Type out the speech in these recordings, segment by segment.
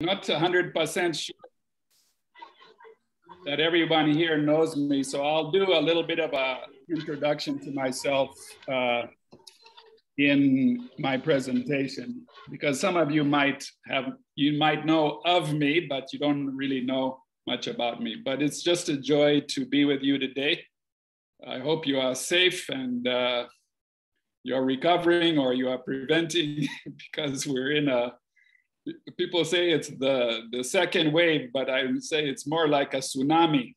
not 100% sure that everyone here knows me, so I'll do a little bit of a introduction to myself uh, in my presentation because some of you might have you might know of me, but you don't really know much about me. But it's just a joy to be with you today. I hope you are safe and uh, you are recovering or you are preventing because we're in a people say it's the, the second wave, but I would say it's more like a tsunami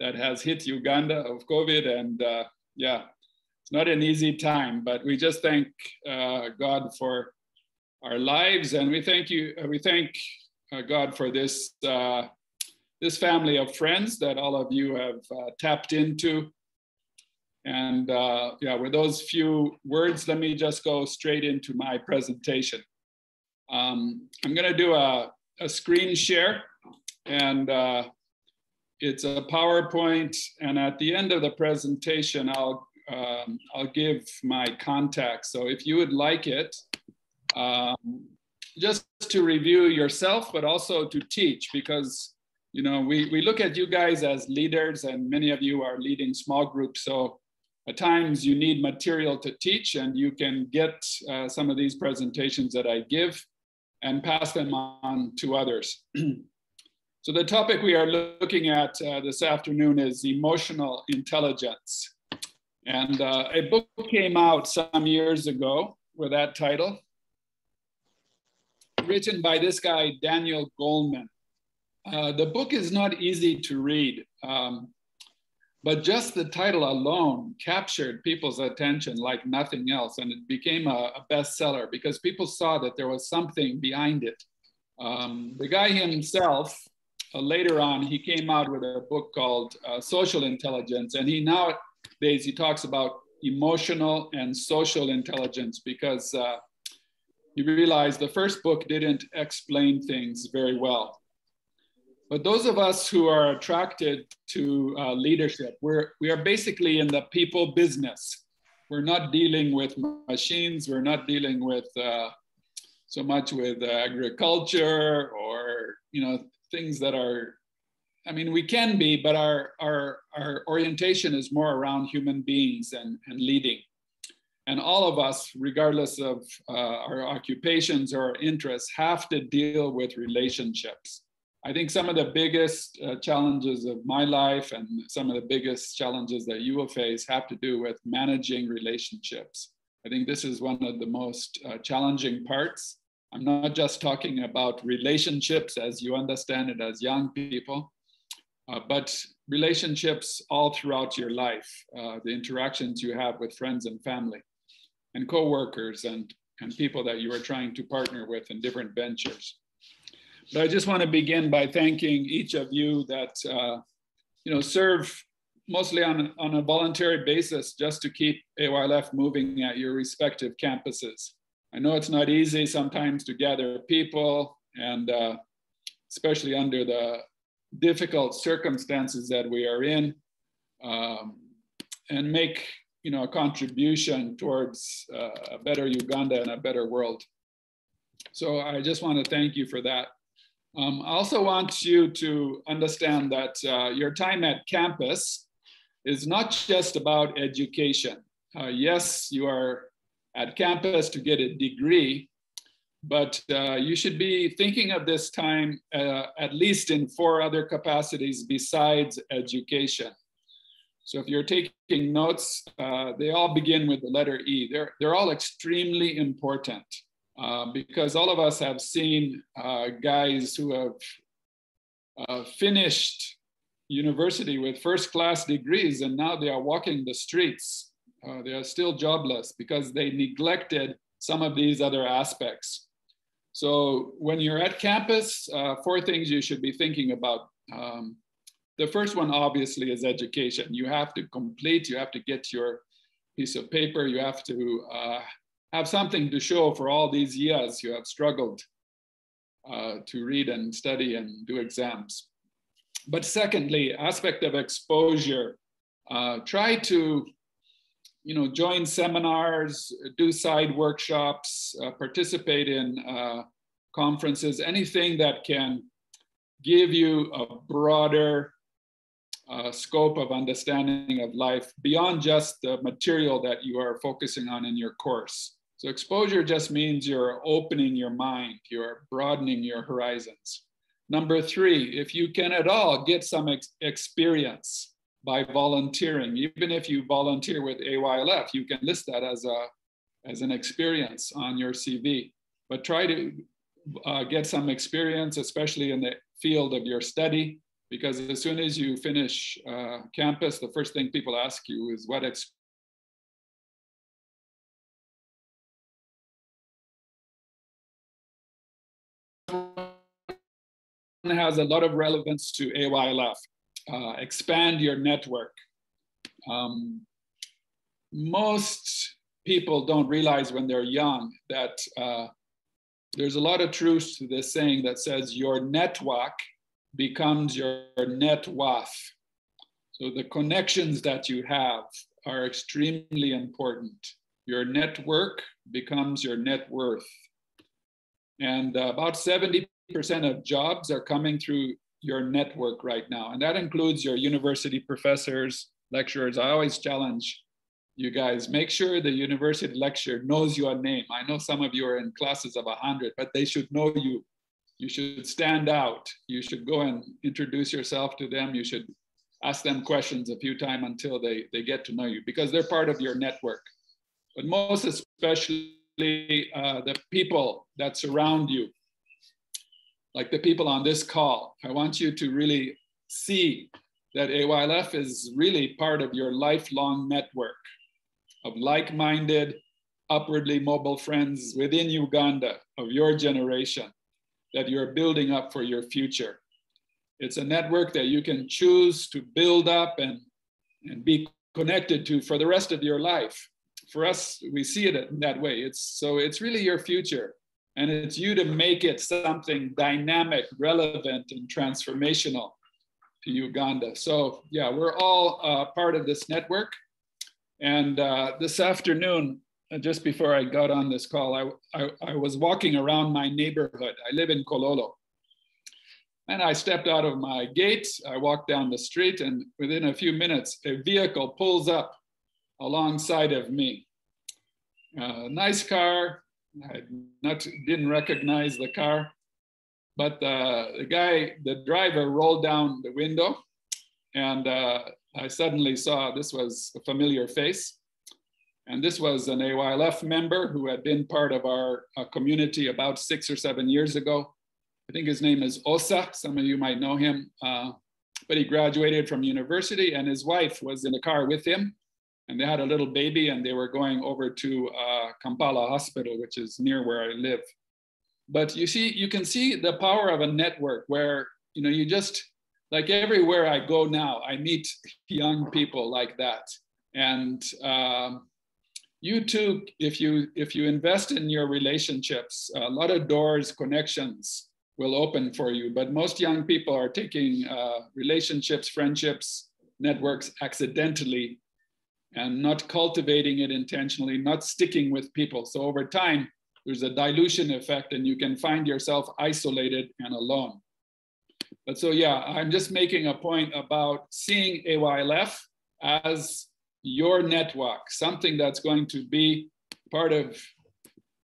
that has hit Uganda of COVID. And uh, yeah, it's not an easy time, but we just thank uh, God for our lives. And we thank you, uh, we thank uh, God for this, uh, this family of friends that all of you have tapped into. And yeah, with those few words, let me just go straight into my presentation. Um, I'm gonna do a, a screen share and uh, it's a PowerPoint and at the end of the presentation, I'll, um, I'll give my contact. So if you would like it, um, just to review yourself, but also to teach because you know we, we look at you guys as leaders and many of you are leading small groups. So at times you need material to teach and you can get uh, some of these presentations that I give and pass them on to others. so the topic we are looking at uh, this afternoon is emotional intelligence. And uh, a book came out some years ago with that title, written by this guy, Daniel Goleman. Uh, the book is not easy to read. Um, but just the title alone captured people's attention like nothing else. And it became a, a bestseller because people saw that there was something behind it. Um, the guy himself, uh, later on, he came out with a book called uh, Social Intelligence. And he nowadays, he talks about emotional and social intelligence because uh, he realized the first book didn't explain things very well. But those of us who are attracted to uh, leadership, we're, we are basically in the people business. We're not dealing with machines, we're not dealing with uh, so much with agriculture or you know things that are I mean, we can be, but our, our, our orientation is more around human beings and, and leading. And all of us, regardless of uh, our occupations or our interests, have to deal with relationships. I think some of the biggest uh, challenges of my life and some of the biggest challenges that you will face have to do with managing relationships. I think this is one of the most uh, challenging parts. I'm not just talking about relationships as you understand it as young people, uh, but relationships all throughout your life, uh, the interactions you have with friends and family and coworkers and, and people that you are trying to partner with in different ventures. But I just want to begin by thanking each of you that uh, you know serve mostly on, on a voluntary basis just to keep AYLF moving at your respective campuses. I know it's not easy sometimes to gather people and uh, especially under the difficult circumstances that we are in um, and make you know a contribution towards uh, a better Uganda and a better world. So I just want to thank you for that. Um, I also want you to understand that uh, your time at campus is not just about education. Uh, yes, you are at campus to get a degree, but uh, you should be thinking of this time uh, at least in four other capacities besides education. So if you're taking notes, uh, they all begin with the letter E. They're, they're all extremely important. Uh, because all of us have seen uh, guys who have uh, finished university with first class degrees and now they are walking the streets. Uh, they are still jobless because they neglected some of these other aspects. So when you're at campus, uh, four things you should be thinking about. Um, the first one obviously is education. You have to complete, you have to get your piece of paper, you have to have something to show for all these years you have struggled uh, to read and study and do exams. But secondly, aspect of exposure, uh, try to you know, join seminars, do side workshops, uh, participate in uh, conferences, anything that can give you a broader uh, scope of understanding of life beyond just the material that you are focusing on in your course. So exposure just means you're opening your mind, you're broadening your horizons. Number three, if you can at all get some ex experience by volunteering, even if you volunteer with AYLF, you can list that as, a, as an experience on your CV. But try to uh, get some experience, especially in the field of your study, because as soon as you finish uh, campus, the first thing people ask you is what experience has a lot of relevance to AYLF. Uh, expand your network. Um, most people don't realize when they're young that uh, there's a lot of truth to this saying that says your network becomes your net worth. So the connections that you have are extremely important. Your network becomes your net worth. And about 70% of jobs are coming through your network right now. And that includes your university professors, lecturers. I always challenge you guys, make sure the university lecturer knows your name. I know some of you are in classes of 100, but they should know you. You should stand out. You should go and introduce yourself to them. You should ask them questions a few times until they, they get to know you because they're part of your network. But most especially uh, the people that surround you, like the people on this call. I want you to really see that AYLF is really part of your lifelong network of like-minded, upwardly mobile friends within Uganda of your generation that you're building up for your future. It's a network that you can choose to build up and, and be connected to for the rest of your life. For us, we see it in that way. It's so it's really your future. And it's you to make it something dynamic, relevant, and transformational to Uganda. So yeah, we're all uh, part of this network. And uh, this afternoon, uh, just before I got on this call, I, I, I, was walking around my neighborhood. I live in Kololo. And I stepped out of my gate, I walked down the street, and within a few minutes, a vehicle pulls up alongside of me. Uh, nice car. I not, didn't recognize the car, but uh, the guy, the driver, rolled down the window and uh, I suddenly saw this was a familiar face. And this was an AYLF member who had been part of our uh, community about six or seven years ago. I think his name is Osa. Some of you might know him. Uh, but he graduated from university and his wife was in the car with him. And they had a little baby and they were going over to uh, Kampala Hospital, which is near where I live. But you see, you can see the power of a network where you know you just like everywhere I go now, I meet young people like that. And um, you too, if you if you invest in your relationships, a lot of doors, connections will open for you. But most young people are taking uh, relationships, friendships, networks accidentally, and not cultivating it intentionally, not sticking with people. So over time, there's a dilution effect, and you can find yourself isolated and alone. But so yeah, I'm just making a point about seeing AYLF as your network, something that's going to be part of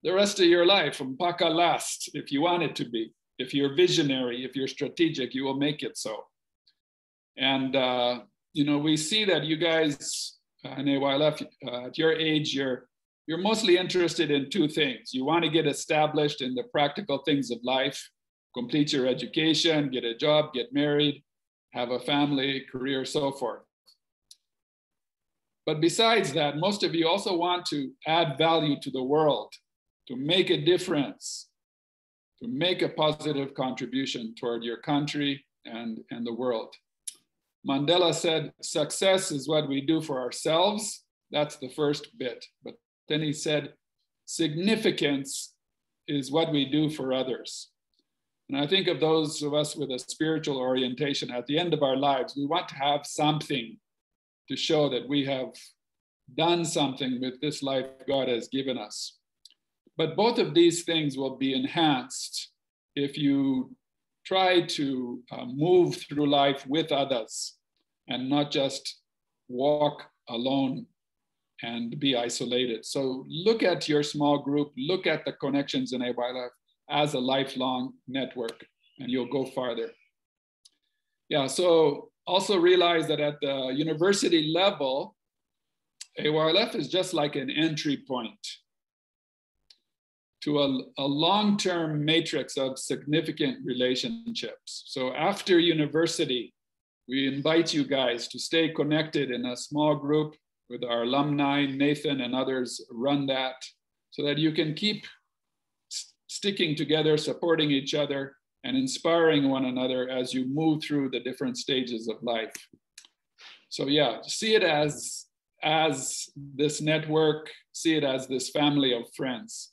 the rest of your life, mpaka last, if you want it to be. If you're visionary, if you're strategic, you will make it so. And uh, you know, we see that you guys uh, in AYLF, uh, at your age, you're you're mostly interested in two things. You want to get established in the practical things of life, complete your education, get a job, get married, have a family, career, so forth. But besides that, most of you also want to add value to the world, to make a difference, to make a positive contribution toward your country and, and the world. Mandela said, success is what we do for ourselves. That's the first bit. But then he said, significance is what we do for others. And I think of those of us with a spiritual orientation at the end of our lives, we want to have something to show that we have done something with this life God has given us. But both of these things will be enhanced if you try to uh, move through life with others and not just walk alone and be isolated. So look at your small group, look at the connections in AYLF as a lifelong network, and you'll go farther. Yeah, so also realize that at the university level, AYLF is just like an entry point to a, a long-term matrix of significant relationships. So after university, we invite you guys to stay connected in a small group with our alumni, Nathan and others run that so that you can keep sticking together, supporting each other, and inspiring one another as you move through the different stages of life. So yeah, see it as, as this network, see it as this family of friends.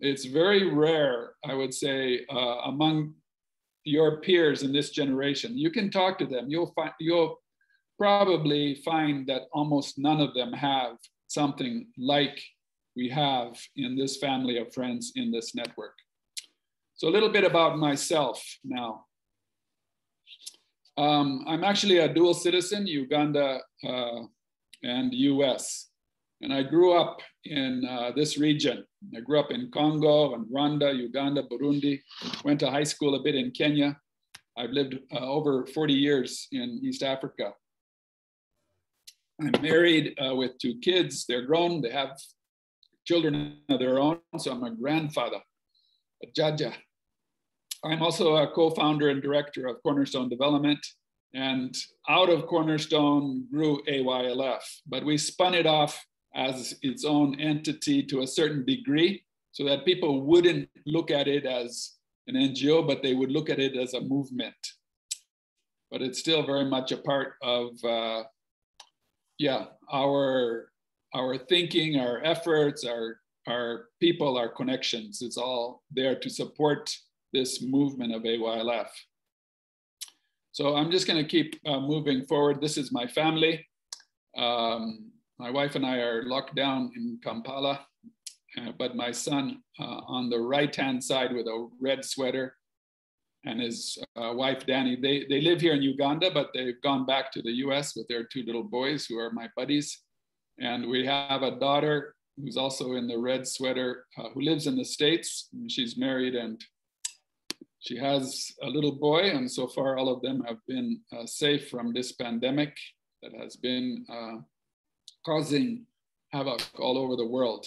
It's very rare, I would say, uh, among your peers in this generation. You can talk to them. You'll find you'll probably find that almost none of them have something like we have in this family of friends in this network. So a little bit about myself now. Um, I'm actually a dual citizen, Uganda uh, and US. And I grew up in uh, this region. I grew up in Congo and Rwanda, Uganda, Burundi, went to high school a bit in Kenya. I've lived uh, over 40 years in East Africa. I'm married uh, with two kids. They're grown. They have children of their own. So I'm a grandfather, a jaja. I'm also a co-founder and director of Cornerstone Development. And out of Cornerstone grew AYLF, but we spun it off as its own entity to a certain degree so that people wouldn't look at it as an NGO, but they would look at it as a movement. But it's still very much a part of uh, yeah, our our thinking, our efforts, our our people, our connections, it's all there to support this movement of AYLF. So I'm just going to keep uh, moving forward. This is my family. Um, my wife and I are locked down in Kampala, uh, but my son uh, on the right hand side with a red sweater and his uh, wife Danny. They they live here in Uganda, but they've gone back to the U.S. with their two little boys, who are my buddies. And we have a daughter who's also in the red sweater, uh, who lives in the states. She's married and she has a little boy. And so far, all of them have been uh, safe from this pandemic that has been uh, causing havoc all over the world.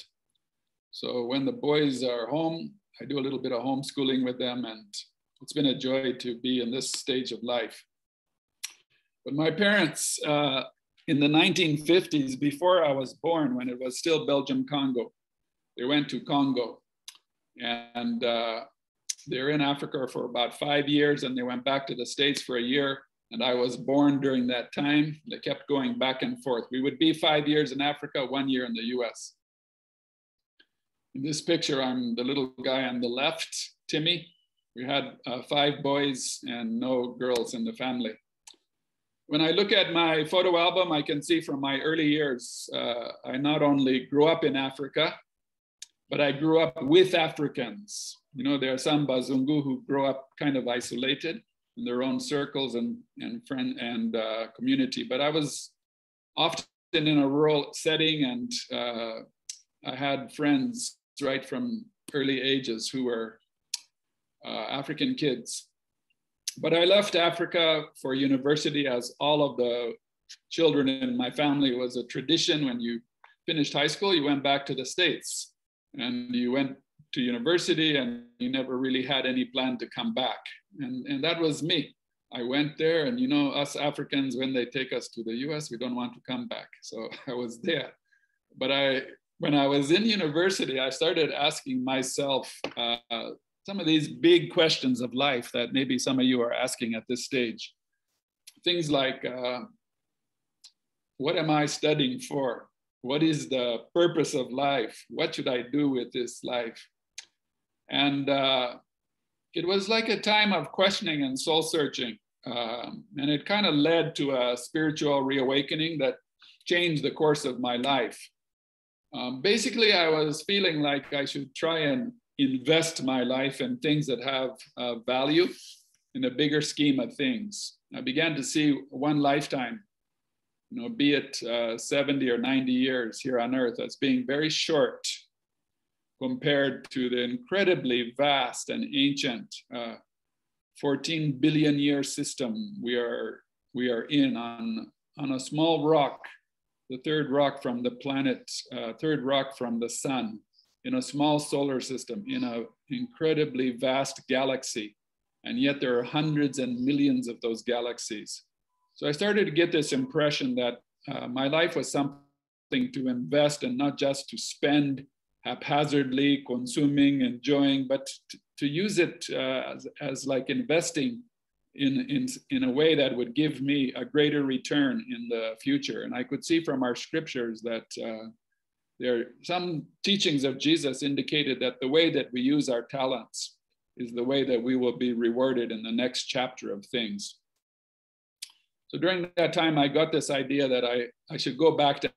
So when the boys are home, I do a little bit of homeschooling with them and it's been a joy to be in this stage of life. But my parents, uh, in the 1950s, before I was born, when it was still Belgium Congo, they went to Congo. And uh, they're in Africa for about five years, and they went back to the States for a year. And I was born during that time. They kept going back and forth. We would be five years in Africa, one year in the US. In this picture, I'm the little guy on the left, Timmy. We had uh, five boys and no girls in the family. When I look at my photo album, I can see from my early years, uh, I not only grew up in Africa, but I grew up with Africans. You know, there are some Bazungu who grow up kind of isolated in their own circles and, and friend and uh, community. But I was often in a rural setting and uh, I had friends right from early ages who were uh, African kids. But I left Africa for university as all of the children in my family was a tradition. When you finished high school, you went back to the States and you went to university and you never really had any plan to come back. And, and that was me. I went there and you know, us Africans, when they take us to the US, we don't want to come back. So I was there. But I, when I was in university, I started asking myself uh, some of these big questions of life that maybe some of you are asking at this stage. Things like, uh, what am I studying for? What is the purpose of life? What should I do with this life? And uh, it was like a time of questioning and soul searching. Um, and it kind of led to a spiritual reawakening that changed the course of my life. Um, basically, I was feeling like I should try and invest my life in things that have uh, value in a bigger scheme of things. I began to see one lifetime, you know, be it uh, 70 or 90 years here on earth as being very short compared to the incredibly vast and ancient uh, 14 billion year system we are, we are in on, on a small rock, the third rock from the planet, uh, third rock from the sun, in a small solar system, in an incredibly vast galaxy. And yet there are hundreds and millions of those galaxies. So I started to get this impression that uh, my life was something to invest and not just to spend haphazardly, consuming, enjoying, but to, use it uh, as, as like investing in, in, in a way that would give me a greater return in the future. And I could see from our scriptures that uh, there some teachings of Jesus indicated that the way that we use our talents is the way that we will be rewarded in the next chapter of things. So during that time, I got this idea that I, I should go back to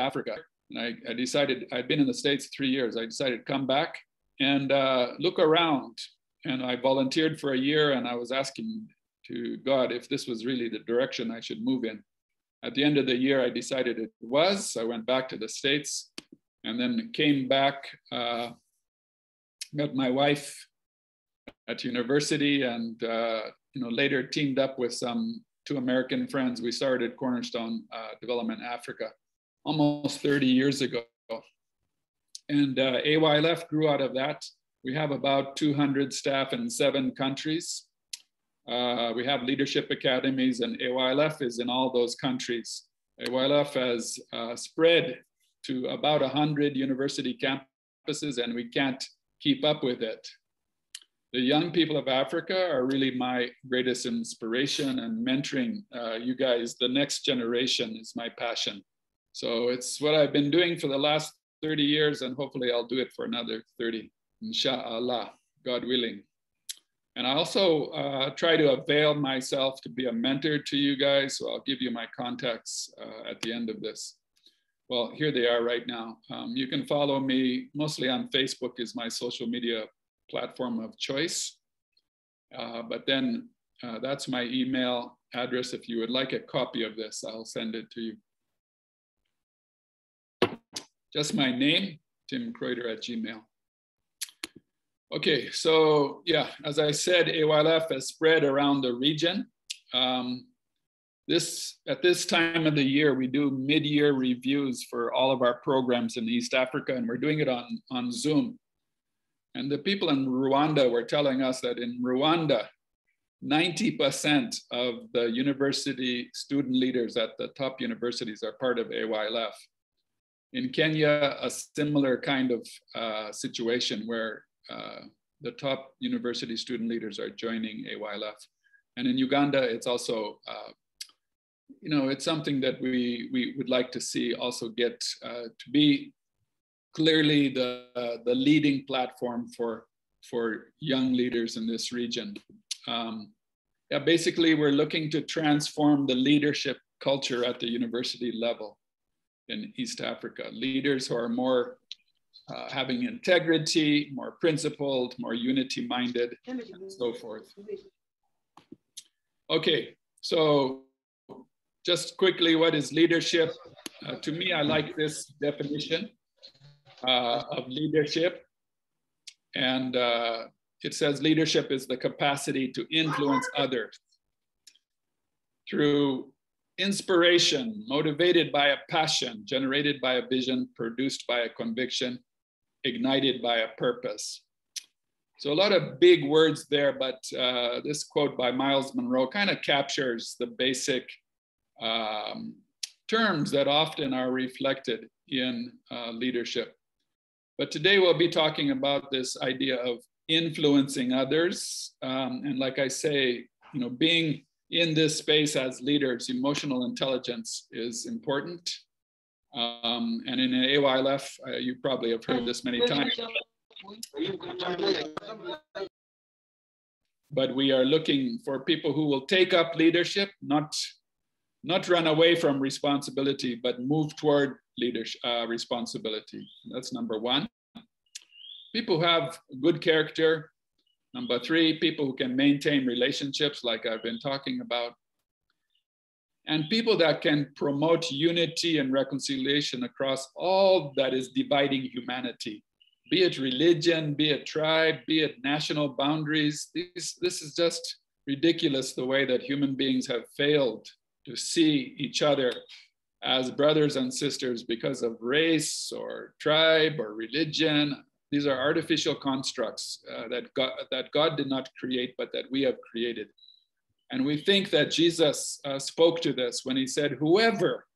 Africa. And I, I, decided, I'd been in the States three years. I decided to come back and uh, look around. And I volunteered for a year and I was asking to God if this was really the direction I should move in. At the end of the year, I decided it was. I went back to the States and then came back, uh, met my wife at university and uh, you know later teamed up with some two American friends. We started Cornerstone uh, Development Africa almost 30 years ago. And uh, AYLF grew out of that. We have about 200 staff in seven countries. Uh, we have leadership academies, and AYLF is in all those countries. AYLF has uh, spread to about 100 university campuses, and we can't keep up with it. The young people of Africa are really my greatest inspiration and mentoring uh, you guys. The next generation is my passion. So it's what I've been doing for the last 30 years, and hopefully I'll do it for another 30, inshallah, God willing. And I also uh, try to avail myself to be a mentor to you guys. So I'll give you my contacts uh, at the end of this. Well, here they are right now. Um, you can follow me mostly on Facebook is my social media platform of choice. Uh, but then uh, that's my email address. If you would like a copy of this, I'll send it to you. Just my name, Tim Kreutter at Gmail. Okay, so yeah, as I said, AYLF has spread around the region. Um, this At this time of the year, we do mid-year reviews for all of our programs in East Africa, and we're doing it on, on Zoom. And the people in Rwanda were telling us that in Rwanda, 90% of the university student leaders at the top universities are part of AYLF. In Kenya, a similar kind of uh, situation where uh, the top university student leaders are joining AYLF. And in Uganda, it's also, uh, you know, it's something that we, we would like to see also get uh, to be clearly the, the leading platform for, for young leaders in this region. Um, yeah, basically, we're looking to transform the leadership culture at the university level in East Africa. Leaders who are more uh, having integrity, more principled, more unity minded, and so forth. Okay, so just quickly, what is leadership? Uh, to me, I like this definition uh, of leadership. And uh, it says leadership is the capacity to influence others through inspiration, motivated by a passion, generated by a vision, produced by a conviction, ignited by a purpose. So a lot of big words there, but uh, this quote by Myles Munroe kind of captures the basic um, terms that often are reflected in uh, leadership. But today we'll be talking about this idea of influencing others. Um, and like I say, you know, being in this space as leaders, emotional intelligence is important. Um, and in AYLF, uh, you probably have heard this many times. But we are looking for people who will take up leadership, not not run away from responsibility, but move toward leadership uh, responsibility. That's number one. People who have good character. Number three, people who can maintain relationships, like I've been talking about. And people that can promote unity and reconciliation across all that is dividing humanity, be it religion, be it tribe, be it national boundaries. These, this is just ridiculous the way that human beings have failed to see each other as brothers and sisters because of race or tribe or religion. These are artificial constructs uh, that, God, that God did not create, but that we have created. And we think that Jesus uh, spoke to this when he said, Whoever,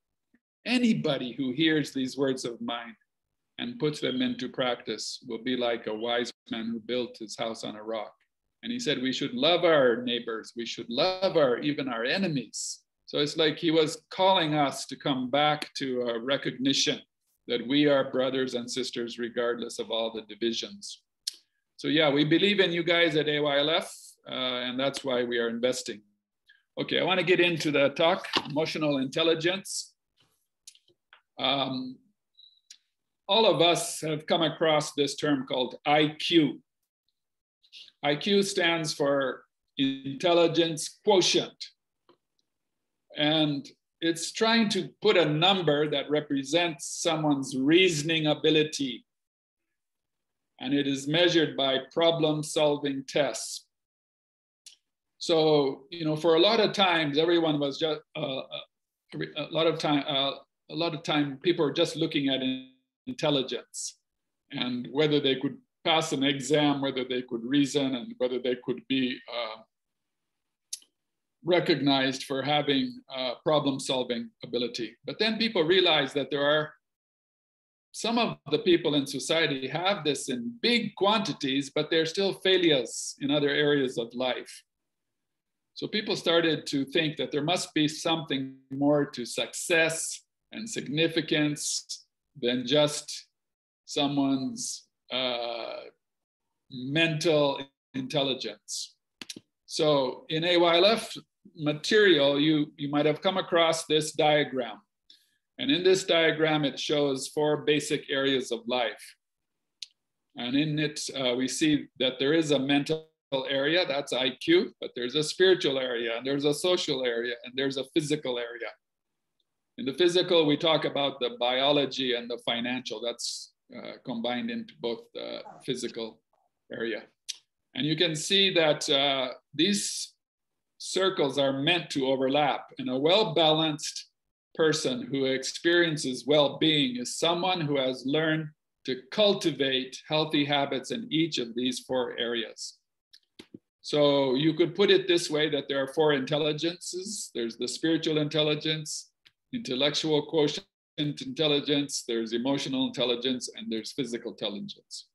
anybody who hears these words of mine and puts them into practice will be like a wise man who built his house on a rock. And he said, We should love our neighbors, we should love our even our enemies. So it's like he was calling us to come back to a recognition that we are brothers and sisters, regardless of all the divisions. So, yeah, we believe in you guys at AYLF, uh, and that's why we are investing. Okay, I want to get into the talk emotional intelligence. Um, all of us have come across this term called IQ. IQ stands for intelligence quotient. And it's trying to put a number that represents someone's reasoning ability. And it is measured by problem solving tests. So, you know, for a lot of times, everyone was just, uh, uh a lot of time, uh, a lot of time people are just looking at intelligence and whether they could pass an exam, whether they could reason, and whether they could be uh, recognized for having uh, problem solving ability. But then people realize that there are some of the people in society have this in big quantities, but they're still failures in other areas of life. So people started to think that there must be something more to success and significance than just someone's uh, mental intelligence. So in AYLF, material, you, you might have come across this diagram. And in this diagram, it shows four basic areas of life. And in it, uh, we see that there is a mental area, that's IQ, but there's a spiritual area, and there's a social area, and there's a physical area. In the physical, we talk about the biology and the financial. That's uh, combined into both the physical area. And you can see that uh, these circles are meant to overlap. And a well balanced person who experiences well being is someone who has learned to cultivate healthy habits in each of these four areas. So you could put it this way that there are four intelligences there's the spiritual intelligence, intellectual quotient intelligence, there's emotional intelligence, and there's physical intelligence.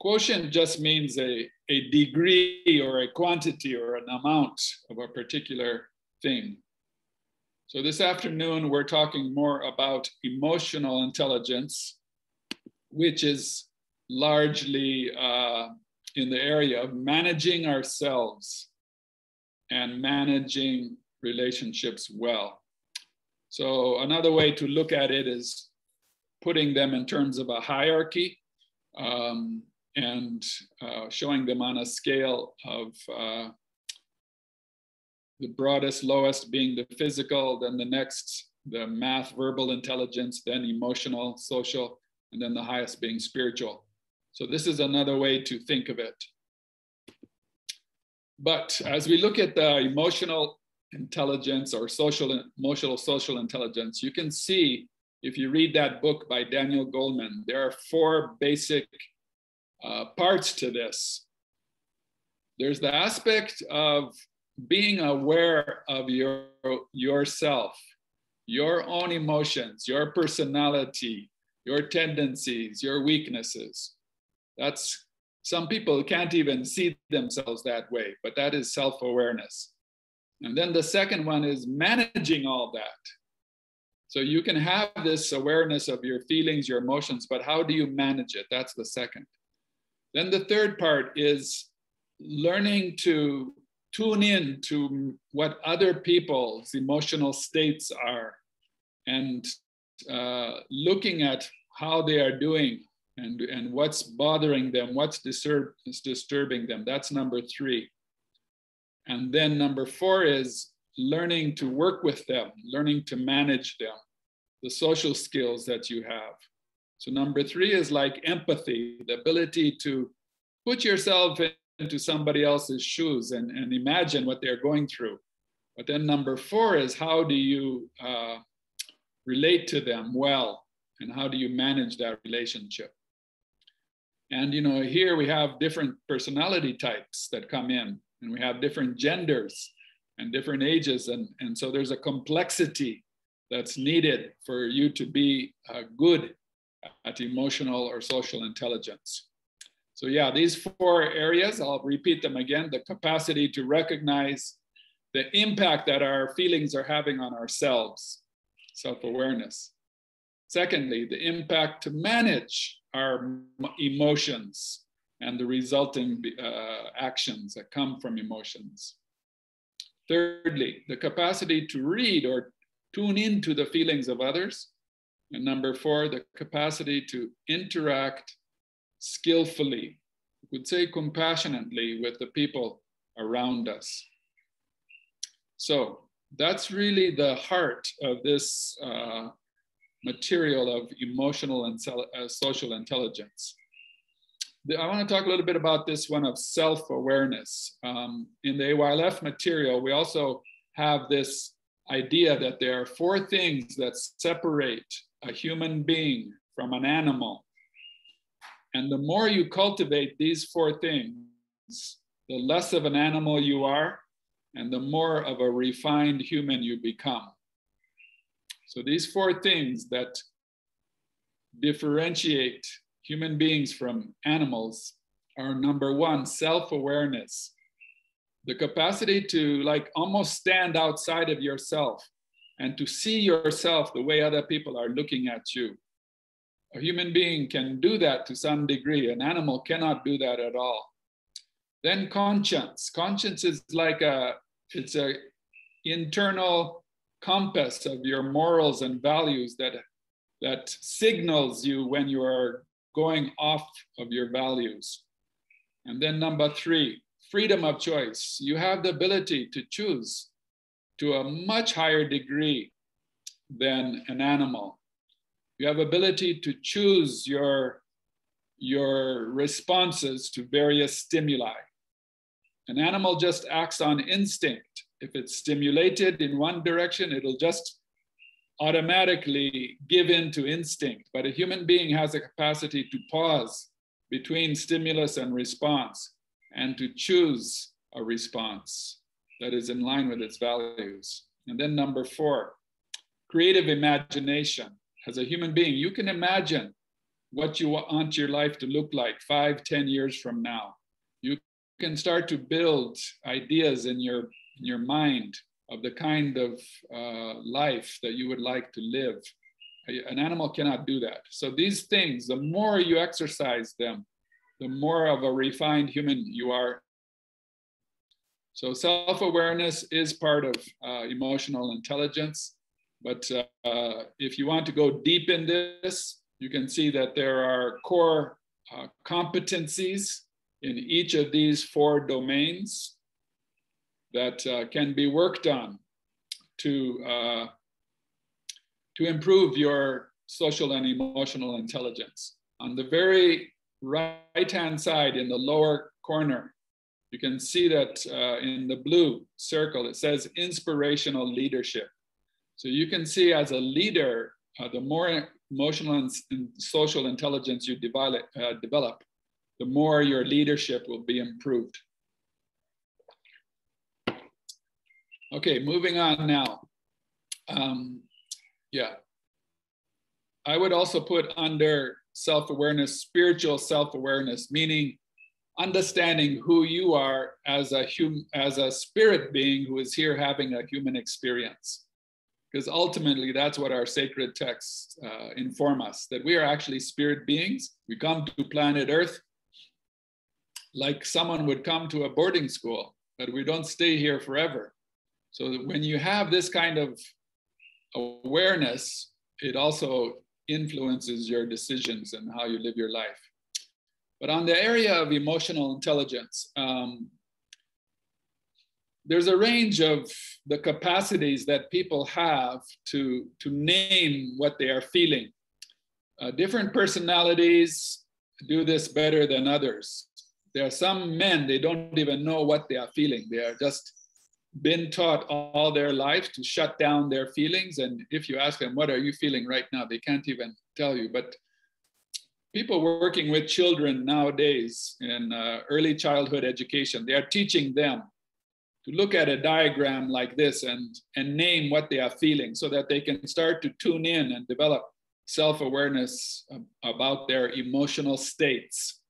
Quotient just means a, a degree or a quantity or an amount of a particular thing. So this afternoon, we're talking more about emotional intelligence, which is largely uh, in the area of managing ourselves and managing relationships well. So another way to look at it is putting them in terms of a hierarchy. Um, and uh, showing them on a scale of uh, the broadest, lowest being the physical, then the next, the math, verbal intelligence, then emotional, social, and then the highest being spiritual. So this is another way to think of it. But as we look at the emotional intelligence or social, emotional social intelligence, you can see if you read that book by Daniel Goleman, there are four basic uh, parts to this. There's the aspect of being aware of your yourself, your own emotions, your personality, your tendencies, your weaknesses. That's some people can't even see themselves that way, but that is self-awareness. And then the second one is managing all that. So you can have this awareness of your feelings, your emotions, but how do you manage it? That's the second. Then the third part is learning to tune in to what other people's emotional states are and uh, looking at how they are doing and, and what's bothering them, what's disturb, disturbing them. That's number three. And then number four is learning to work with them, learning to manage them, the social skills that you have. So number three is like empathy, the ability to put yourself into somebody else's shoes and, and imagine what they're going through. But then number four is how do you uh, relate to them well and how do you manage that relationship? And you know, here we have different personality types that come in, and we have different genders and different ages, and, and so there's a complexity that's needed for you to be uh, good at emotional or social intelligence. So yeah, these four areas, I'll repeat them again, the capacity to recognize the impact that our feelings are having on ourselves, self-awareness. Secondly, the impact to manage our emotions and the resulting uh, actions that come from emotions. Thirdly, the capacity to read or tune into the feelings of others. And number four, the capacity to interact skillfully, we would say compassionately with the people around us. So that's really the heart of this uh, material of emotional and uh, social intelligence. I want to talk a little bit about this one of self-awareness. Um, in the AYLF material, we also have this idea that there are four things that separate a human being from an animal. And the more you cultivate these four things, the less of an animal you are, and the more of a refined human you become. So these four things that differentiate human beings from animals are number one, self-awareness. The capacity to like almost stand outside of yourself and to see yourself the way other people are looking at you. A human being can do that to some degree. An animal cannot do that at all. Then conscience. Conscience is like a, it's a internal compass of your morals and values that that signals you when you are going off of your values. And then number three, freedom of choice. You have the ability to choose to a much higher degree than an animal. You have ability to choose your, your responses to various stimuli. An animal just acts on instinct if it's stimulated in one direction, it'll just automatically give in to instinct. But a human being has a capacity to pause between stimulus and response and to choose a response that is in line with its values. And then number four, creative imagination. As a human being, you can imagine what you want your life to look like five, ten years from now. You can start to build ideas in your in your mind of the kind of uh, life that you would like to live. An animal cannot do that. So these things, the more you exercise them, the more of a refined human you are. So self-awareness is part of uh, emotional intelligence. But uh, if you want to go deep in this, you can see that there are core uh, competencies in each of these four domains that uh, can be worked on to, uh, to improve your social and emotional intelligence. On the very right-hand side in the lower corner, you can see that uh, in the blue circle, it says inspirational leadership. So you can see as a leader, uh, the more emotional and, social intelligence you develop, uh, develop, the more your leadership will be improved. Okay, moving on now. Um, yeah. I would also put under self-awareness, spiritual self-awareness, meaning understanding who you are as a hum, as a spirit being who is here having a human experience. Because ultimately, that's what our sacred texts uh, inform us that we are actually spirit beings. We come to planet Earth like someone would come to a boarding school but we don't stay here forever. So when you have this kind of awareness, it also influences your decisions and how you live your life. But on the area of emotional intelligence, um, there's a range of the capacities that people have to, to name what they are feeling. Uh, different personalities do this better than others. There are some men, they don't even know what they are feeling. They are just been taught all their life to shut down their feelings. And if you ask them, what are you feeling right now? They can't even tell you. But people working with children nowadays in uh, early childhood education, they are teaching them to look at a diagram like this and, and name what they are feeling so that they can start to tune in and develop self-awareness about their emotional states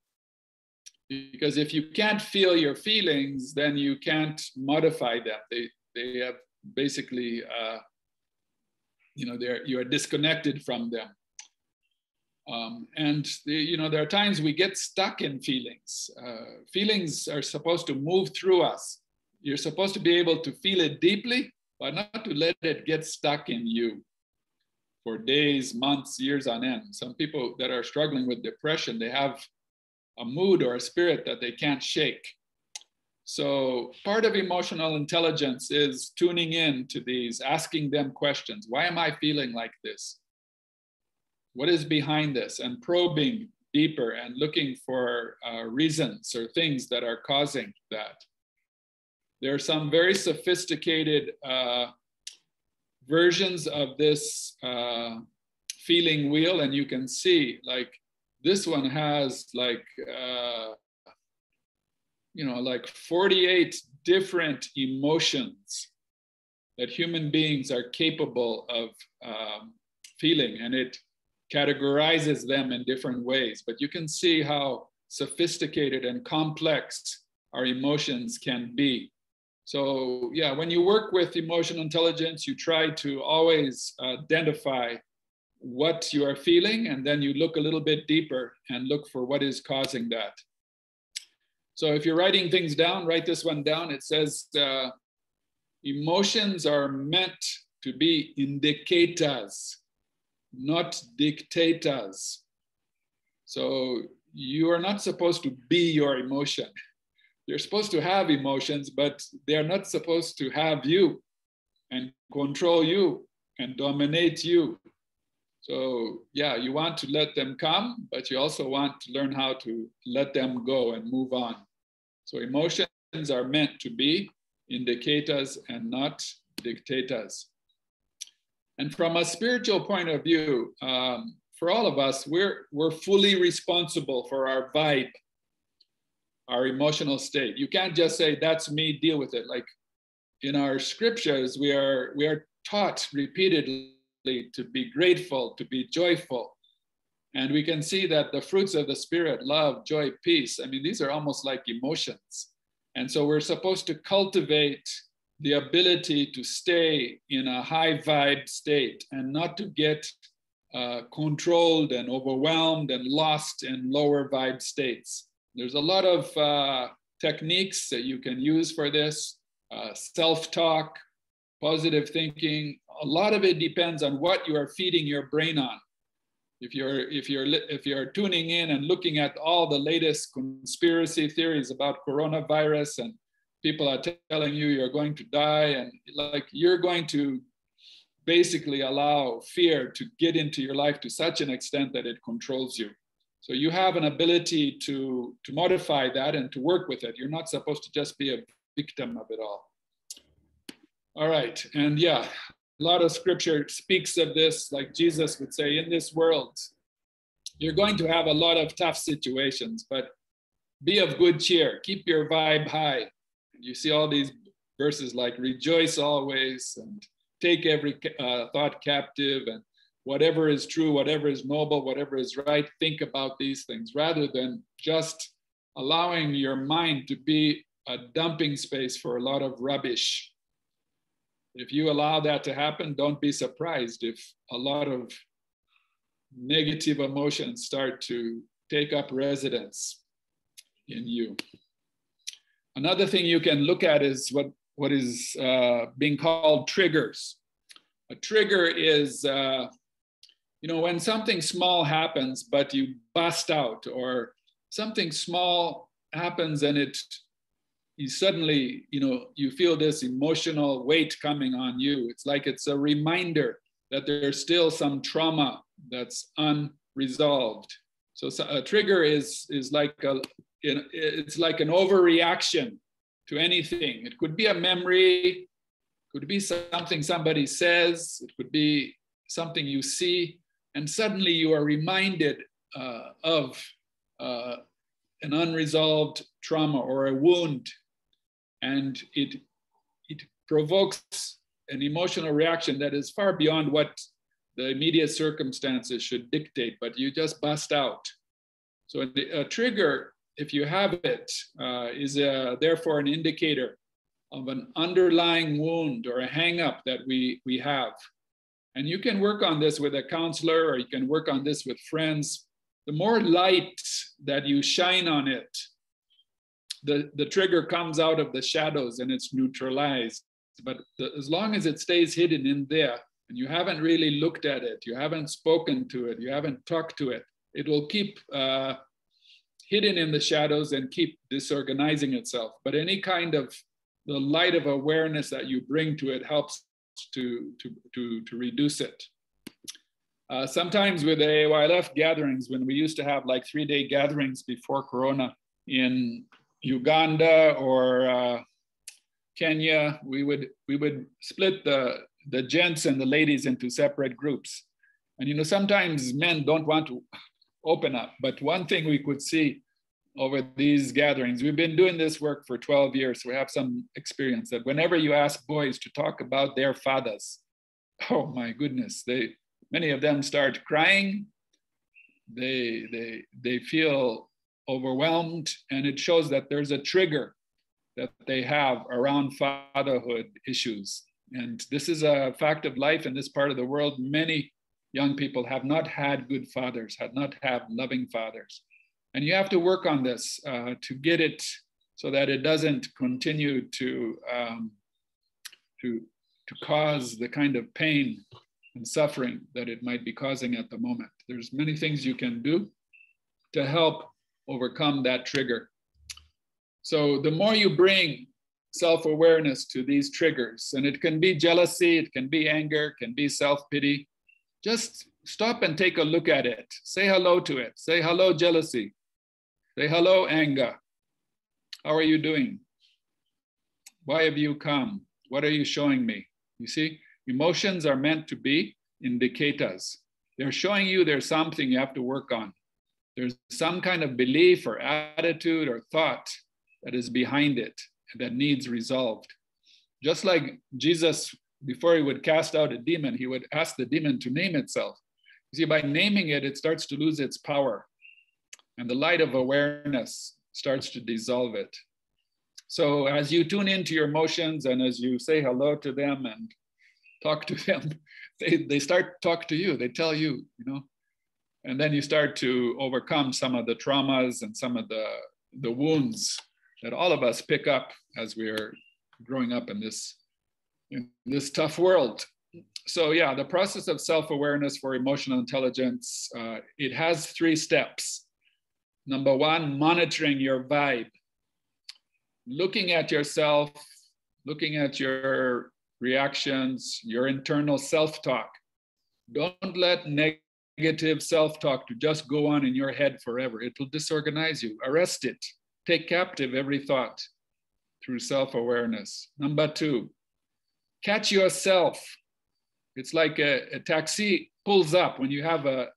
because if you can't feel your feelings, then you can't modify them. They, they have basically, uh, you know, they're, you are disconnected from them. Um, and the, you know, there are times we get stuck in feelings. Uh, feelings are supposed to move through us. You're supposed to be able to feel it deeply, but not to let it get stuck in you for days, months, years on end. Some people that are struggling with depression, they have a mood or a spirit that they can't shake. So part of emotional intelligence is tuning in to these, asking them questions. Why am I feeling like this? What is behind this? And probing deeper and looking for uh, reasons or things that are causing that. There are some very sophisticated uh, versions of this uh, feeling wheel, and you can see like this one has like uh, you know like 48 different emotions that human beings are capable of um, feeling and it categorizes them in different ways but you can see how sophisticated and complex our emotions can be so yeah when you work with emotional intelligence you try to always identify what you are feeling, and then you look a little bit deeper and look for what is causing that. So if you're writing things down, write this one down. It says, uh, emotions are meant to be indicators, not dictators. So you are not supposed to be your emotion. You're supposed to have emotions, but they're not supposed to have you and control you and dominate you. So yeah, you want to let them come, but you also want to learn how to let them go and move on. So emotions are meant to be indicators and not dictators. And from a spiritual point of view, um, for all of us, we're, we're fully responsible for our vibe, our emotional state. You can't just say, that's me, deal with it. Like in our scriptures, we are, we are taught repeatedly to be grateful, to be joyful. And we can see that the fruits of the Spirit, love, joy, peace, I mean, these are almost like emotions. And so we're supposed to cultivate the ability to stay in a high vibe state and not to get uh, controlled and overwhelmed and lost in lower vibe states. There's a lot of uh, techniques that you can use for this uh, self talk, positive thinking, a lot of it depends on what you are feeding your brain on. If you're if you're if you're tuning in and looking at all the latest conspiracy theories about coronavirus and people are telling you you're going to die and like you're going to basically allow fear to get into your life to such an extent that it controls you. So you have an ability to to modify that and to work with it. You're not supposed to just be a victim of it all. All right, and yeah, a lot of scripture speaks of this, like Jesus would say, in this world, you're going to have a lot of tough situations, but be of good cheer, keep your vibe high. You see all these verses like rejoice always and take every uh, thought captive and whatever is true, whatever is noble, whatever is right, think about these things rather than just allowing your mind to be a dumping space for a lot of rubbish if you allow that to happen, don't be surprised if a lot of negative emotions start to take up residence in you. Another thing you can look at is what, what is uh, being called triggers. A trigger is, uh, you know, when something small happens, but you bust out, or something small happens and it, you suddenly, you know, you feel this emotional weight coming on you. It's like it's a reminder that there's still some trauma that's unresolved. So a trigger is is like a it's like an overreaction to anything. It could be a memory, could be something somebody says, it could be something you see, and suddenly you are reminded uh, of uh, an unresolved trauma or a wound, and it it provokes an emotional reaction that is far beyond what the immediate circumstances should dictate, but you just bust out. So a trigger, if you have it, uh, is a, therefore an indicator of an underlying wound or a hangup that we, we have. And you can work on this with a counselor or you can work on this with friends. The more light that you shine on it, the, the trigger comes out of the shadows and it's neutralized. But the, as long as it stays hidden in there and you haven't really looked at it, you haven't spoken to it, you haven't talked to it, it will keep uh, hidden in the shadows and keep disorganizing itself. But any kind of the light of awareness that you bring to it helps to, to, to, to reduce it. Uh, sometimes with AYLF gatherings, when we used to have like three day gatherings before Corona in Uganda or uh, Kenya, we would, we would split the, the gents and the ladies into separate groups. And you know, sometimes men don't want to open up. But one thing we could see over these gatherings, we've been doing this work for 12 years. So we have some experience that whenever you ask boys to talk about their fathers, oh my goodness, they many of them start crying. They they they feel overwhelmed, and it shows that there's a trigger that they have around fatherhood issues. And this is a fact of life in this part of the world. Many young people have not had good fathers, have not had loving fathers. And you have to work on this uh, to get it so that it doesn't continue to, um, to, to cause the kind of pain and suffering that it might be causing at the moment. There's many things you can do to help overcome that trigger. So the more you bring self-awareness to these triggers, and it can be jealousy, it can be anger, can be self-pity, just stop and take a look at it. Say hello to it. Say hello, jealousy. Say hello, anger. How are you doing? Why have you come? What are you showing me? You see, emotions are meant to be indicators. They're showing you there's something you have to work on. There's some kind of belief or attitude or thought that is behind it that needs resolved. Just like Jesus before he would cast out a demon, he would ask the demon to name itself. You see, by naming it, it starts to lose its power, and the light of awareness starts to dissolve it. So, as you tune into your emotions and as you say hello to them and talk to them, they, they start to talk to you. They tell you, you know, and then you start to overcome some of the traumas and some of the, the wounds that all of us pick up as we're growing up in this in this tough world. So yeah, the process of self-awareness for emotional intelligence, uh, it has three steps. Number one, monitoring your vibe. Looking at yourself, looking at your reactions, your internal self-talk. Don't let negative self-talk to just go on in your head forever. It will disorganize you. Arrest it. Take captive every thought through self-awareness. Number two, catch yourself. It's like a, a taxi pulls up when you have a,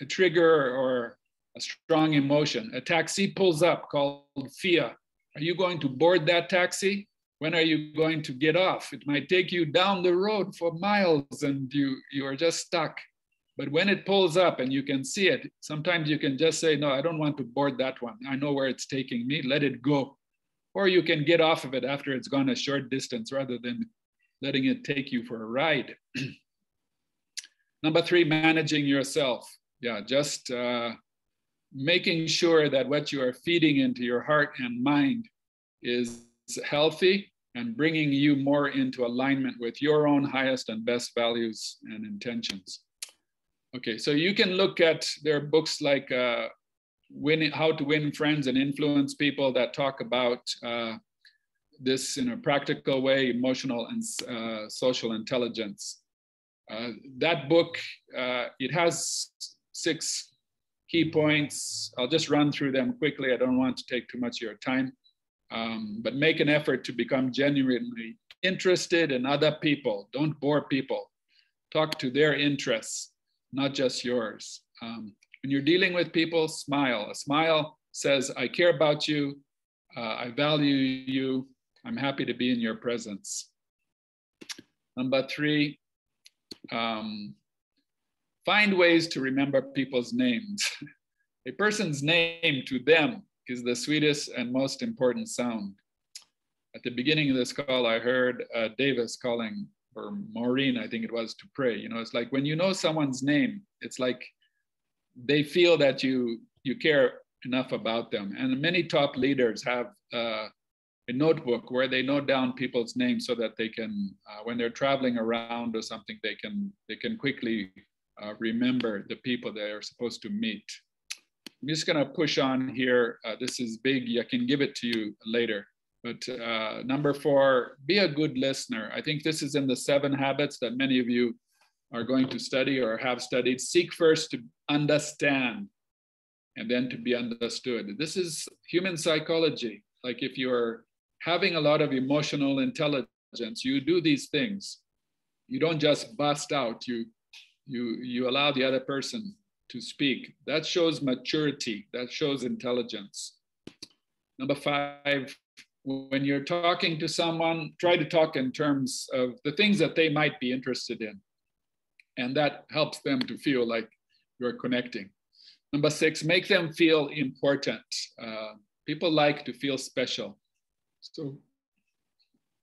a trigger or a strong emotion. A taxi pulls up called fear. Are you going to board that taxi? When are you going to get off? It might take you down the road for miles and you, you are just stuck. But when it pulls up and you can see it, sometimes you can just say, No, I don't want to board that one. I know where it's taking me. Let it go. Or you can get off of it after it's gone a short distance rather than letting it take you for a ride. Number three, managing yourself. Yeah, just uh, making sure that what you are feeding into your heart and mind is healthy and bringing you more into alignment with your own highest and best values and intentions. Okay, so you can look at there are books like uh, winning, How to Win Friends and Influence People that talk about uh, this in a practical way, emotional and uh, social intelligence. Uh, that book, uh, it has six key points. I'll just run through them quickly. I don't want to take too much of your time, um, but make an effort to become genuinely interested in other people. Don't bore people. Talk to their interests, not just yours. Um, when you're dealing with people, smile. A smile says, I care about you, uh, I value you, I'm happy to be in your presence. Number three, um, find ways to remember people's names. A person's name to them is the sweetest and most important sound. At the beginning of this call, I heard uh, Davis calling, or Maureen, I think it was, to pray. You know, it's like when you know someone's name, it's like they feel that you you care enough about them. And many top leaders have uh, a notebook where they note down people's names so that they can, uh, when they're traveling around or something, they can they can quickly uh, remember the people they are supposed to meet. I'm just gonna push on here. Uh, this is big. I can give it to you later. But uh, number four, be a good listener. I think this is in the seven habits that many of you are going to study or have studied. Seek first to understand and then to be understood. This is human psychology. Like if you're having a lot of emotional intelligence, you do these things. You don't just bust out, you, you, you allow the other person to speak. That shows maturity, that shows intelligence. Number five, when you're talking to someone, try to talk in terms of the things that they might be interested in. And that helps them to feel like you're connecting. Number six, make them feel important. Uh, people like to feel special. So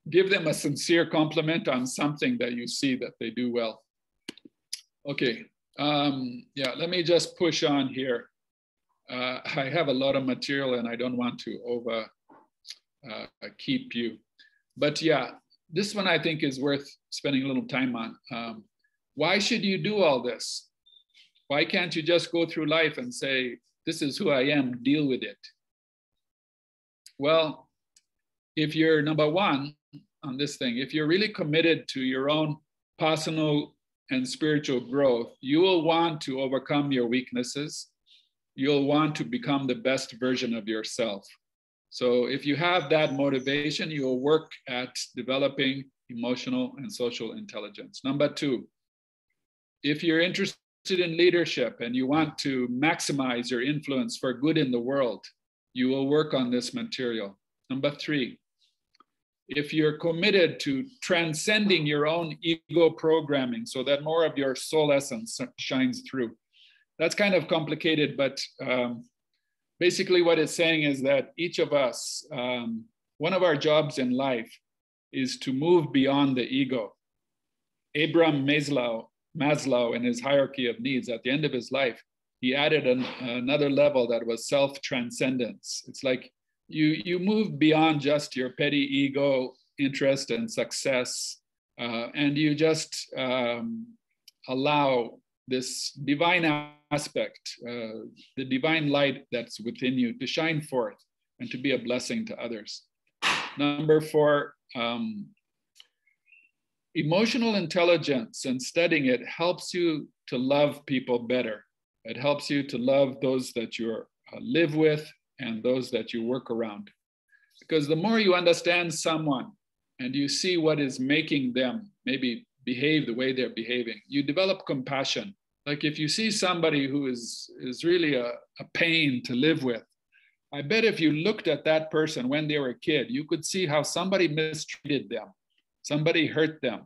give them a sincere compliment on something that you see that they do well. Okay, um, yeah, let me just push on here. Uh, I have a lot of material and I don't want to over uh, keep you. But yeah, this one I think is worth spending a little time on. Um, why should you do all this? Why can't you just go through life and say, this is who I am, deal with it? Well, if you're number one on this thing, if you're really committed to your own personal and spiritual growth, you will want to overcome your weaknesses. You'll want to become the best version of yourself. So, if you have that motivation, you will work at developing emotional and social intelligence. Number two, if you're interested in leadership and you want to maximize your influence for good in the world, you will work on this material. Number three, if you're committed to transcending your own ego programming so that more of your soul essence shines through. That's kind of complicated, but um, basically, what it's saying is that each of us, um, one of our jobs in life is to move beyond the ego. Abraham Maslow, Maslow, in his hierarchy of needs, at the end of his life, he added an, another level that was self transcendence. It's like you you move beyond just your petty ego interest and success uh, and you just um, allow this divine aspect uh, the divine light that's within you to shine forth and to be a blessing to others. Number four um, emotional intelligence and studying it helps you to love people better. It helps you to love those that you uh, live with and those that you work around. Because the more you understand someone and you see what is making them maybe behave the way they're behaving, you develop compassion. Like if you see somebody who is, is really a, a pain to live with, I bet if you looked at that person when they were a kid, you could see how somebody mistreated them, somebody hurt them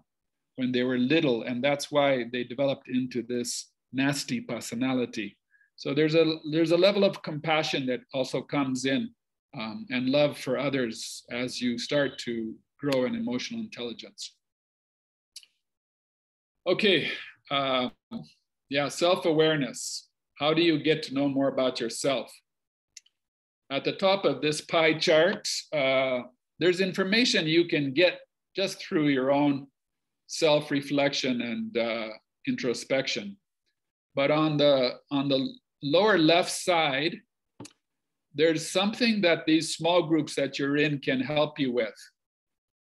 when they were little, and that's why they developed into this nasty personality. So there's a there's a level of compassion that also comes in um, and love for others as you start to grow in emotional intelligence. Okay, uh, yeah, self-awareness. How do you get to know more about yourself? at the top of this pie chart, uh, there's information you can get just through your own self-reflection and uh, introspection. But on the, on the lower left side, there's something that these small groups that you're in can help you with.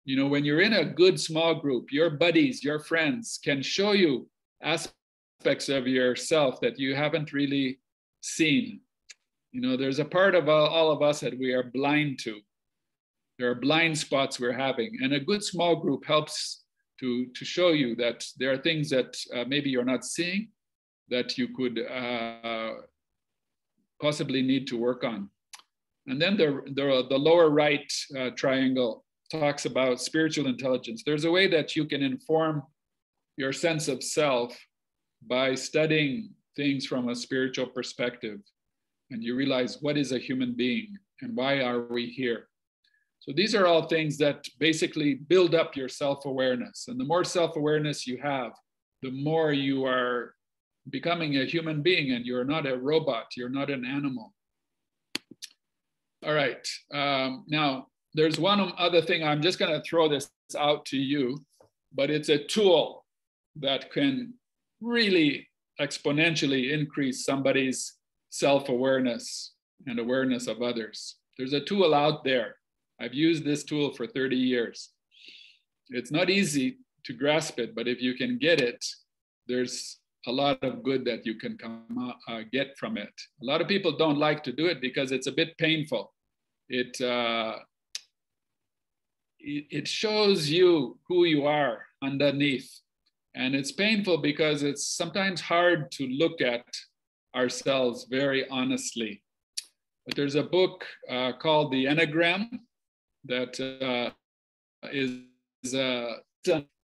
You know, when you're in a good small group, your buddies, your friends can show you aspects of yourself that you haven't really seen. You know, there's a part of all, of us that we are blind to. There are blind spots we're having, and a good small group helps to, to show you that there are things that uh, maybe you're not seeing that you could uh, possibly need to work on. And then the, the, the lower right uh, triangle talks about spiritual intelligence. There's a way that you can inform your sense of self by studying things from a spiritual perspective. And you realize what is a human being and why are we here? So these are all things that basically build up your self-awareness. And the more self-awareness you have, the more you are becoming a human being and you're not a robot, you're not an animal. All right, um, now there's one other thing, I'm just gonna throw this out to you, but it's a tool that can really exponentially increase somebody's self-awareness and awareness of others. There's a tool out there. I've used this tool for 30 years. It's not easy to grasp it, but if you can get it, there's a lot of good that you can come uh, get from it. A lot of people don't like to do it because it's a bit painful. It, uh, it shows you who you are underneath. And it's painful because it's sometimes hard to look at ourselves very honestly. But there's a book uh, called The Enneagram that uh, is uh,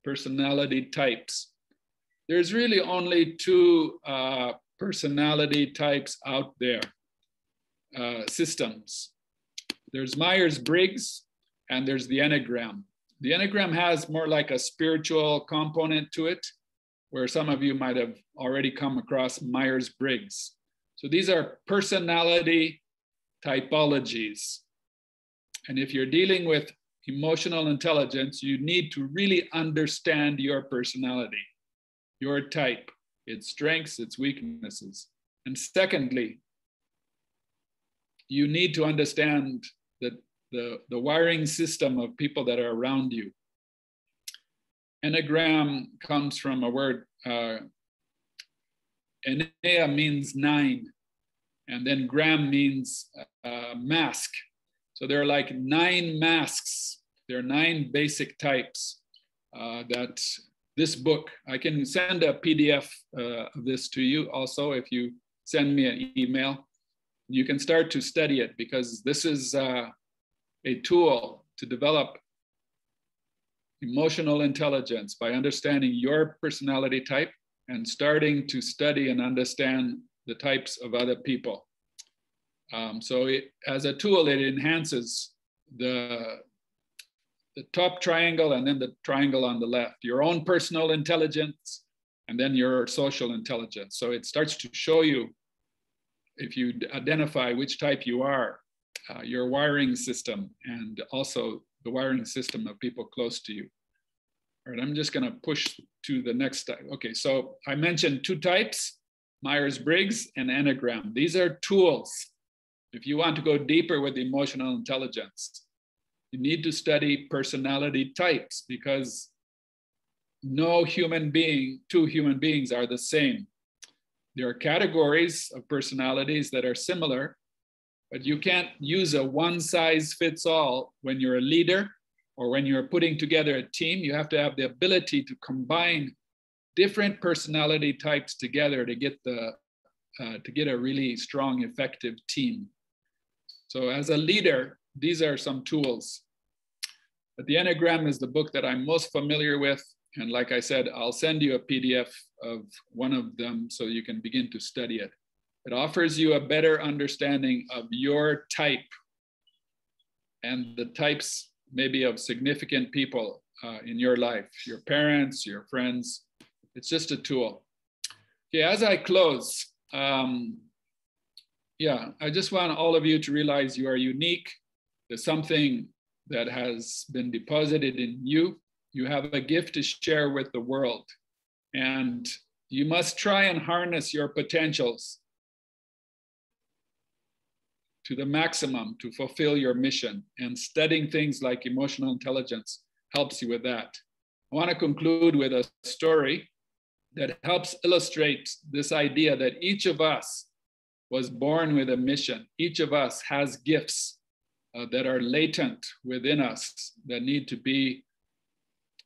personality types. There's really only two uh, personality types out there, uh, systems. There's Myers-Briggs and there's the Enneagram. The Enneagram has more like a spiritual component to it, where some of you might have already come across Myers Briggs. So these are personality typologies. And if you're dealing with emotional intelligence, you need to really understand your personality, your type, its strengths, its weaknesses. And secondly, you need to understand that the, the wiring system of people that are around you. Enneagram comes from a word, uh, Enea means nine, and then gram means uh, mask. So there are like nine masks. There are nine basic types uh, that this book, I can send a PDF uh, of this to you also if you send me an email. You can start to study it because this is uh, a tool to develop emotional intelligence by understanding your personality type and starting to study and understand the types of other people. Um, so it, as a tool, it enhances the, the top triangle and then the triangle on the left, your own personal intelligence and then your social intelligence. So it starts to show you if you identify which type you are, uh, your wiring system and also the wiring system of people close to you. All right, I'm just gonna push to the next type. Okay, so I mentioned two types, Myers-Briggs and Enneagram. These are tools. If you want to go deeper with emotional intelligence, you need to study personality types because no human being, two human beings are the same. There are categories of personalities that are similar, but you can't use a one size fits all when you're a leader or when you're putting together a team. You have to have the ability to combine different personality types together to get the uh, to get a really strong, effective team. So as a leader, these are some tools. But the Enneagram is the book that I'm most familiar with. And like I said, I'll send you a PDF of one of them so you can begin to study it. It offers you a better understanding of your type and the types maybe of significant people uh, in your life, your parents, your friends. It's just a tool. Okay, as I close, um, yeah, I just want all of you to realize you are unique. There's something that has been deposited in you. You have a gift to share with the world. And you must try and harness your potentials to the maximum to fulfill your mission. And studying things like emotional intelligence helps you with that. I want to conclude with a story that helps illustrate this idea that each of us was born with a mission. Each of us has gifts uh, that are latent within us that need to be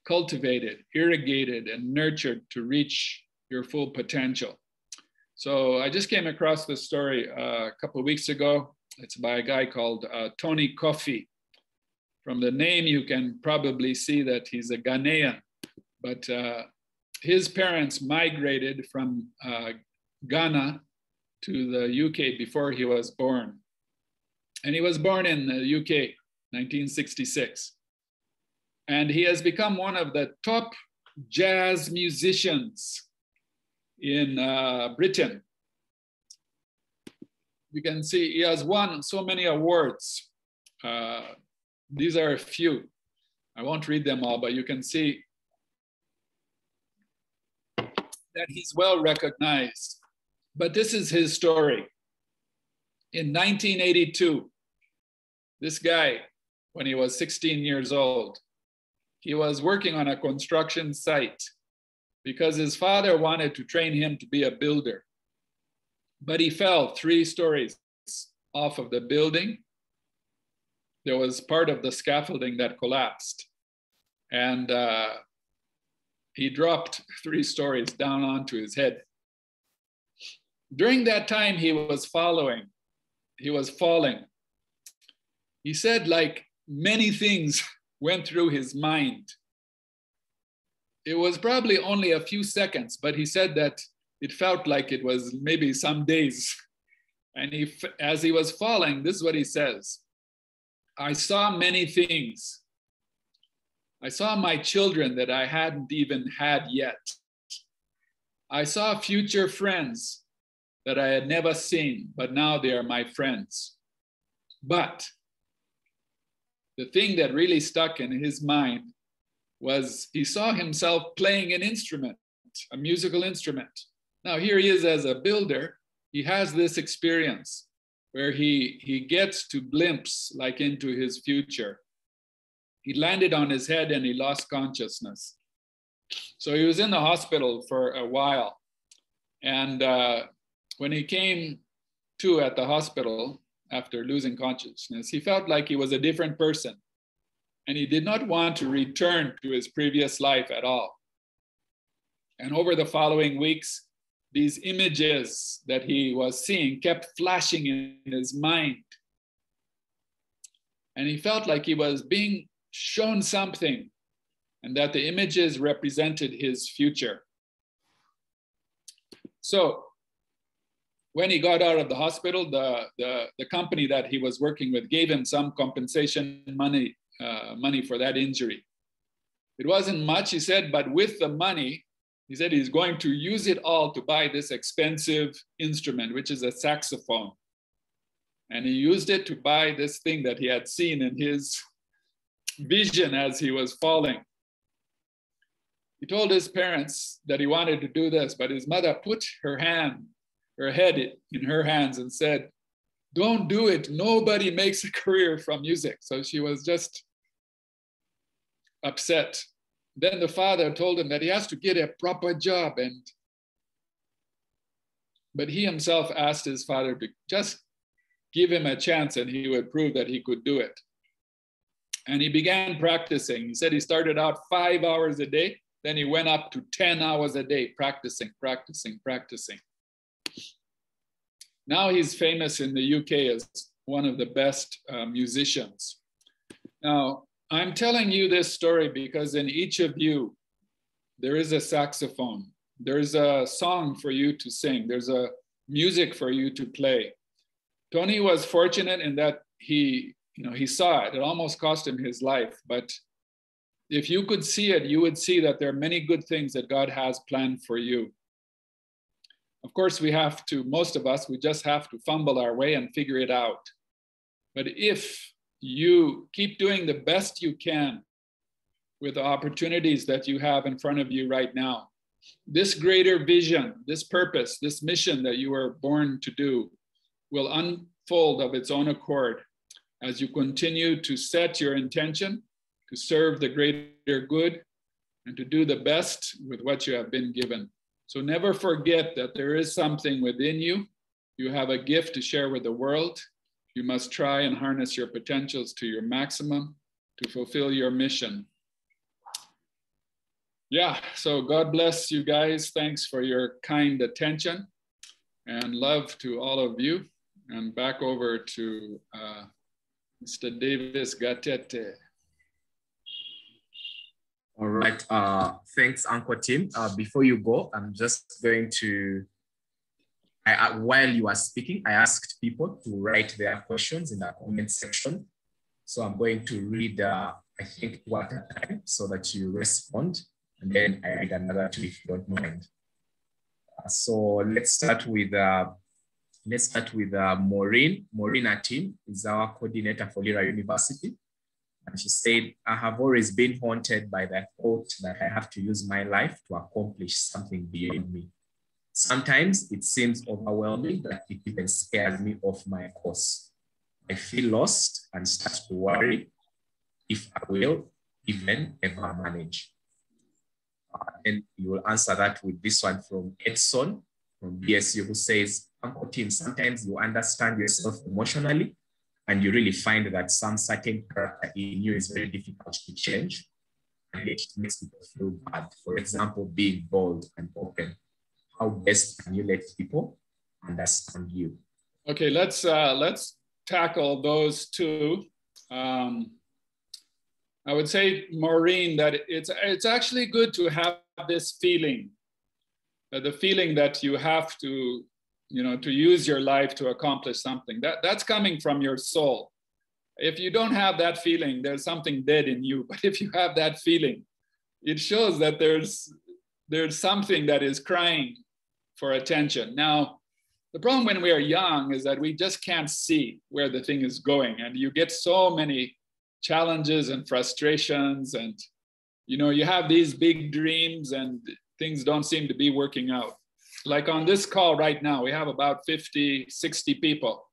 cultivated, irrigated, and nurtured to reach your full potential. So I just came across this story uh, a couple of weeks ago. It's by a guy called uh, Tony Kofi. From the name, you can probably see that he's a Ghanaian, but uh, his parents migrated from uh, Ghana to the UK before he was born. And he was born in the UK, 1966. And he has become one of the top jazz musicians in uh, Britain. You can see he has won so many awards. Uh, these are a few. I won't read them all, but you can see that he's well recognized. But this is his story. In 1982, this guy, when he was 16 years old, he was working on a construction site because his father wanted to train him to be a builder. But he fell three stories off of the building. There was part of the scaffolding that collapsed. And uh, he dropped three stories down onto his head. During that time, he was following, he was falling. He said, like many things went through his mind. It was probably only a few seconds, but he said that it felt like it was maybe some days. And he, as he was falling, this is what he says I saw many things. I saw my children that I hadn't even had yet. I saw future friends that I had never seen, but now they are my friends. But the thing that really stuck in his mind was he saw himself playing an instrument, a musical instrument. Now, here he is as a builder. He has this experience where he, he gets to glimpse like into his future. He landed on his head and he lost consciousness. So he was in the hospital for a while. And uh, when he came to at the hospital after losing consciousness, he felt like he was a different person. And he did not want to return to his previous life at all. And over the following weeks, these images that he was seeing kept flashing in his mind. And he felt like he was being shown something and that the images represented his future. So when he got out of the hospital, the, the, the company that he was working with gave him some compensation money, uh, money for that injury. It wasn't much, he said, but with the money, he said he's going to use it all to buy this expensive instrument, which is a saxophone. And he used it to buy this thing that he had seen in his vision as he was falling. He told his parents that he wanted to do this, but his mother put her hand, her head in her hands and said, Don't do it. Nobody makes a career from music. So she was just upset. Then the father told him that he has to get a proper job and but he himself asked his father to just give him a chance and he would prove that he could do it and he began practicing. He said he started out five hours a day, then he went up to 10 hours a day practicing, practicing, practicing. Now he's famous in the UK as one of the best uh, musicians. Now, I'm telling you this story because in each of you, there is a saxophone, there's a song for you to sing, there's a music for you to play. Tony was fortunate in that he you know, he saw it. It almost cost him his life. But if you could see it, you would see that there are many good things that God has planned for you. Of course, we have to, most of us, we just have to fumble our way and figure it out. But if you keep doing the best you can with the opportunities that you have in front of you right now, this greater vision, this purpose, this mission that you were born to do will unfold of its own accord as you continue to set your intention to serve the greater good and to do the best with what you have been given. So never forget that there is something within you. You have a gift to share with the world. You must try and harness your potentials to your maximum to fulfill your mission. Yeah, so God bless you guys. Thanks for your kind attention and love to all of you. And back over to uh, Mr. Davis Gatete. All right. Uh, thanks, Uncle Tim. Uh, before you go, I'm just going to, I, while you are speaking, I asked people to write their questions in the comment section. So I'm going to read, uh, I think, one at a time so that you respond. And then I read another two if you don't mind. Uh, so let's start with, uh, let's start with uh, Maureen. Maureen Atim is our coordinator for Lira University. And she said, I have always been haunted by the thought that I have to use my life to accomplish something beyond me. Sometimes it seems overwhelming that it even scares me off my course. I feel lost and start to worry if I will even ever manage. And you will answer that with this one from Edson from BSU, who says, Uncle Tim, sometimes you understand yourself emotionally and you really find that some certain character in you is very difficult to change and it makes people feel bad. For example, being bold and open. How best can you let people understand you? Okay, let's uh, let's tackle those two. Um, I would say, Maureen, that it's it's actually good to have this feeling, uh, the feeling that you have to you know, to use your life to accomplish something. That, that's coming from your soul. If you don't have that feeling, there's something dead in you. But if you have that feeling, it shows that there's, there's something that is crying for attention. Now, the problem when we are young is that we just can't see where the thing is going. And you get so many challenges and frustrations and you know you have these big dreams and things don't seem to be working out like on this call right now, we have about 50, 60 people.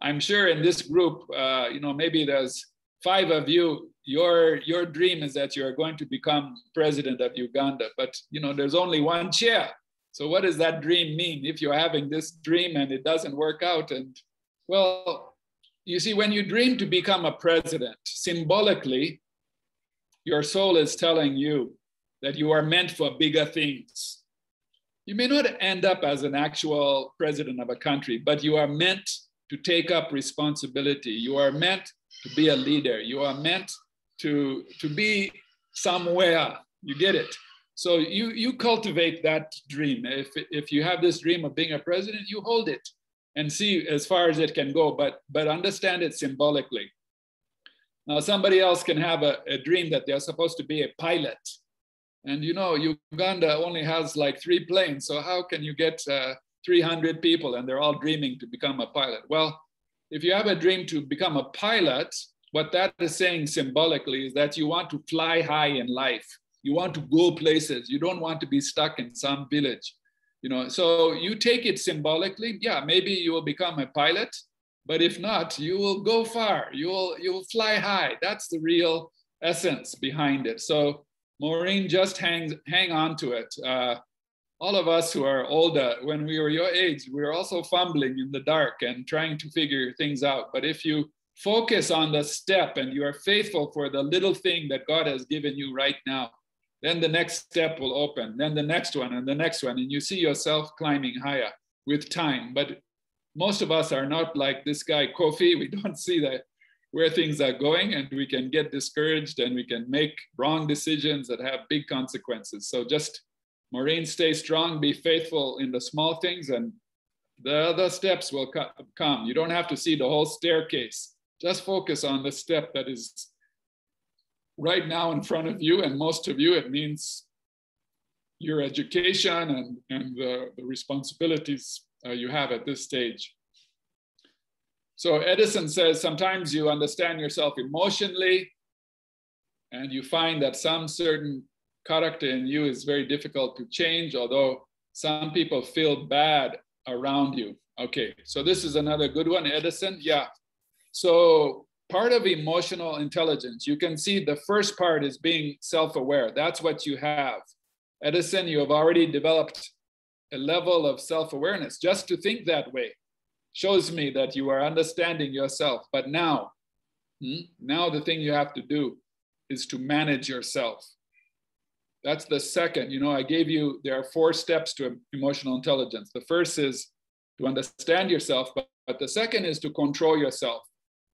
I'm sure in this group, uh, you know, maybe there's five of you, your, your dream is that you're going to become president of Uganda, but you know, there's only one chair. So what does that dream mean if you're having this dream and it doesn't work out? And well, you see, when you dream to become a president, symbolically, your soul is telling you that you are meant for bigger things you may not end up as an actual president of a country, but you are meant to take up responsibility. You are meant to be a leader. You are meant to, to be somewhere. You get it. So you, you cultivate that dream. If, if you have this dream of being a president, you hold it and see as far as it can go, but, but understand it symbolically. Now, somebody else can have a, a dream that they're supposed to be a pilot and you know, Uganda only has like three planes. So how can you get uh, 300 people and they're all dreaming to become a pilot? Well, if you have a dream to become a pilot, what that is saying symbolically is that you want to fly high in life. You want to go places. You don't want to be stuck in some village. You know, so you take it symbolically. Yeah, maybe you will become a pilot, but if not, you will go far. You will you will fly high. That's the real essence behind it. So Maureen, just hang, hang on to it. Uh, all of us who are older, when we were your age, we were also fumbling in the dark and trying to figure things out. But if you focus on the step and you are faithful for the little thing that God has given you right now, then the next step will open, then the next one and the next one. And you see yourself climbing higher with time. But most of us are not like this guy, Kofi. We don't see that where things are going and we can get discouraged and we can make wrong decisions that have big consequences. So just Maureen, stay strong, be faithful in the small things and the other steps will come. You don't have to see the whole staircase. Just focus on the step that is right now in front of you. And most of you, it means your education and, and the, the responsibilities uh, you have at this stage. So Edison says sometimes you understand yourself emotionally and you find that some certain character in you is very difficult to change, although some people feel bad around you. Okay, so this is another good one, Edison. Yeah. So part of emotional intelligence, you can see the first part is being self-aware. That's what you have. Edison, you have already developed a level of self-awareness. Just to think that way shows me that you are understanding yourself. But now, hmm, now the thing you have to do is to manage yourself. That's the second. You know, I gave you, there are four steps to emotional intelligence. The first is to understand yourself, but, but the second is to control yourself.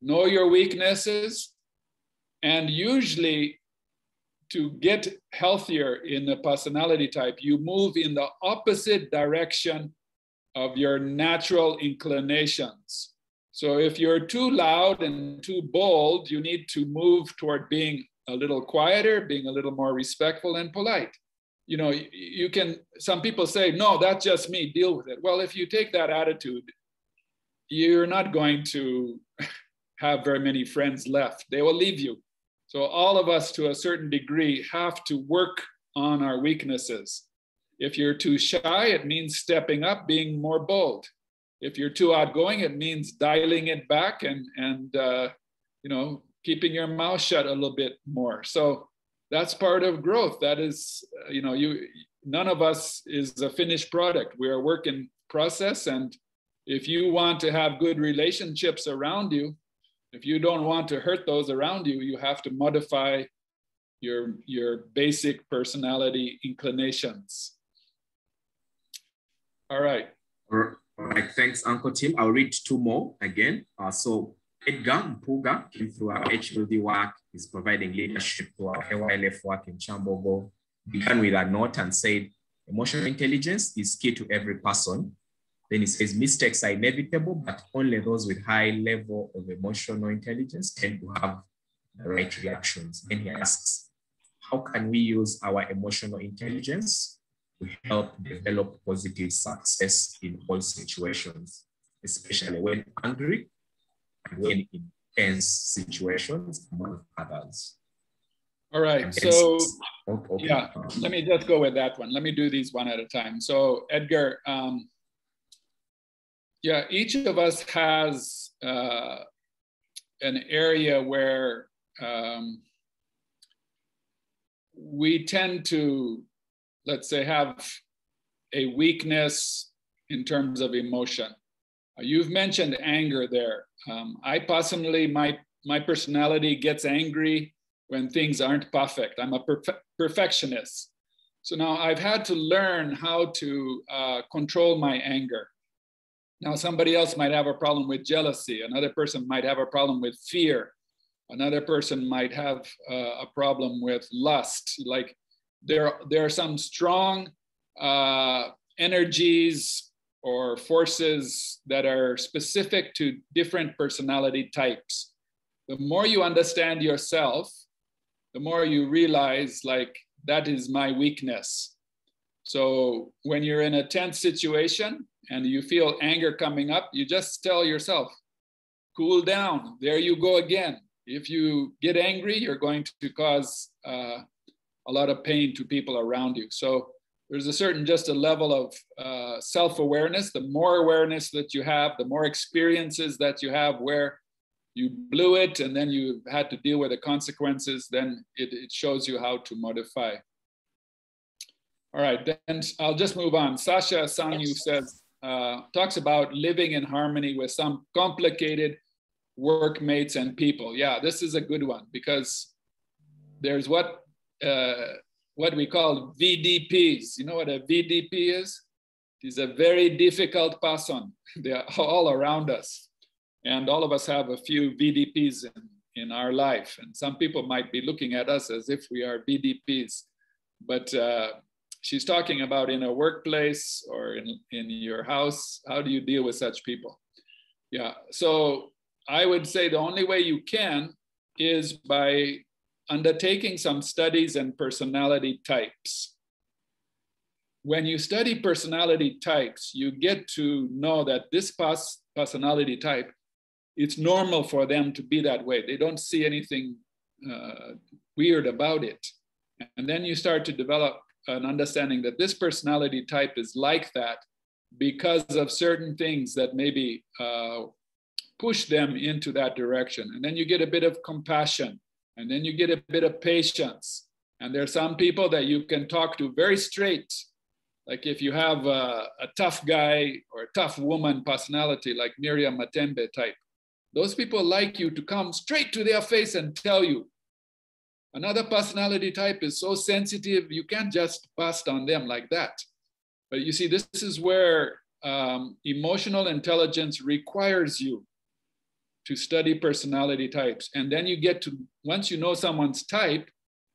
Know your weaknesses, and usually to get healthier in the personality type, you move in the opposite direction of your natural inclinations. So if you're too loud and too bold, you need to move toward being a little quieter, being a little more respectful and polite. You know, you can, some people say, no, that's just me, deal with it. Well, if you take that attitude, you're not going to have very many friends left. They will leave you. So, all of us to a certain degree have to work on our weaknesses. If you're too shy, it means stepping up, being more bold. If you're too outgoing, it means dialing it back and, and uh, you know, keeping your mouth shut a little bit more. So that's part of growth. That is, uh, you know, you none of us is a finished product. We're a work in process. And if you want to have good relationships around you, if you don't want to hurt those around you, you have to modify your, your basic personality inclinations. All right. All right. Thanks, Uncle Tim. I'll read two more again. Uh, so Edgar Mpuga came through our HLD work. He's providing leadership to our AYLF work in Kyambogo. Began with a note and said, emotional intelligence is key to every person. Then he says, mistakes are inevitable, but only those with high level of emotional intelligence tend to have the right reactions. And he asks, how can we use our emotional intelligence to help develop positive success in all situations, especially when angry and in intense situations among others. All right, so yeah, let me just go with that one. Let me do these one at a time. So Edgar, um, yeah, each of us has uh, an area where um, we tend to, let's say, have a weakness in terms of emotion. Uh, you've mentioned anger there. Um, I personally, my my personality gets angry when things aren't perfect. I'm a perfe perfectionist. So now I've had to learn how to uh, control my anger. Now, somebody else might have a problem with jealousy. Another person might have a problem with fear. Another person might have uh, a problem with lust. Like there, there are some strong uh, energies or forces that are specific to different personality types. The more you understand yourself, the more you realize like that is my weakness. So when you're in a tense situation and you feel anger coming up, you just tell yourself, cool down. There you go again. If you get angry, you're going to cause uh, a lot of pain to people around you. So there's a certain just a level of uh, self-awareness. The more awareness that you have the more experiences that you have where you blew it and then you had to deal with the consequences then it, it shows you how to modify. All right then i'll just move on. Sasha sanyu says uh, talks about living in harmony with some complicated workmates and people. Yeah this is a good one because there's what uh, what we call VDPs. You know what a VDP is? It's a very difficult person. They are all around us. And all of us have a few VDPs in, in our life. And some people might be looking at us as if we are VDPs. But uh, she's talking about in a workplace or in, in your house. How do you deal with such people? Yeah. So I would say the only way you can is by undertaking some studies and personality types. when you study personality types, you get to know that this personality type, it's normal for them to be that way. They don't see anything uh, weird about it. And then you start to develop an understanding that this personality type is like that because of certain things that maybe uh, push them into that direction. And then you get a bit of compassion, and then you get a bit of patience. And there are some people that you can talk to very straight. Like if you have a, a tough guy or a tough woman personality, like Miriam Matembe type, those people like you to come straight to their face and tell you. Another personality type is so sensitive, you can't just bust on them like that. But you see, this is where um, emotional intelligence requires you to study personality types. And then you get to, once you know someone's type,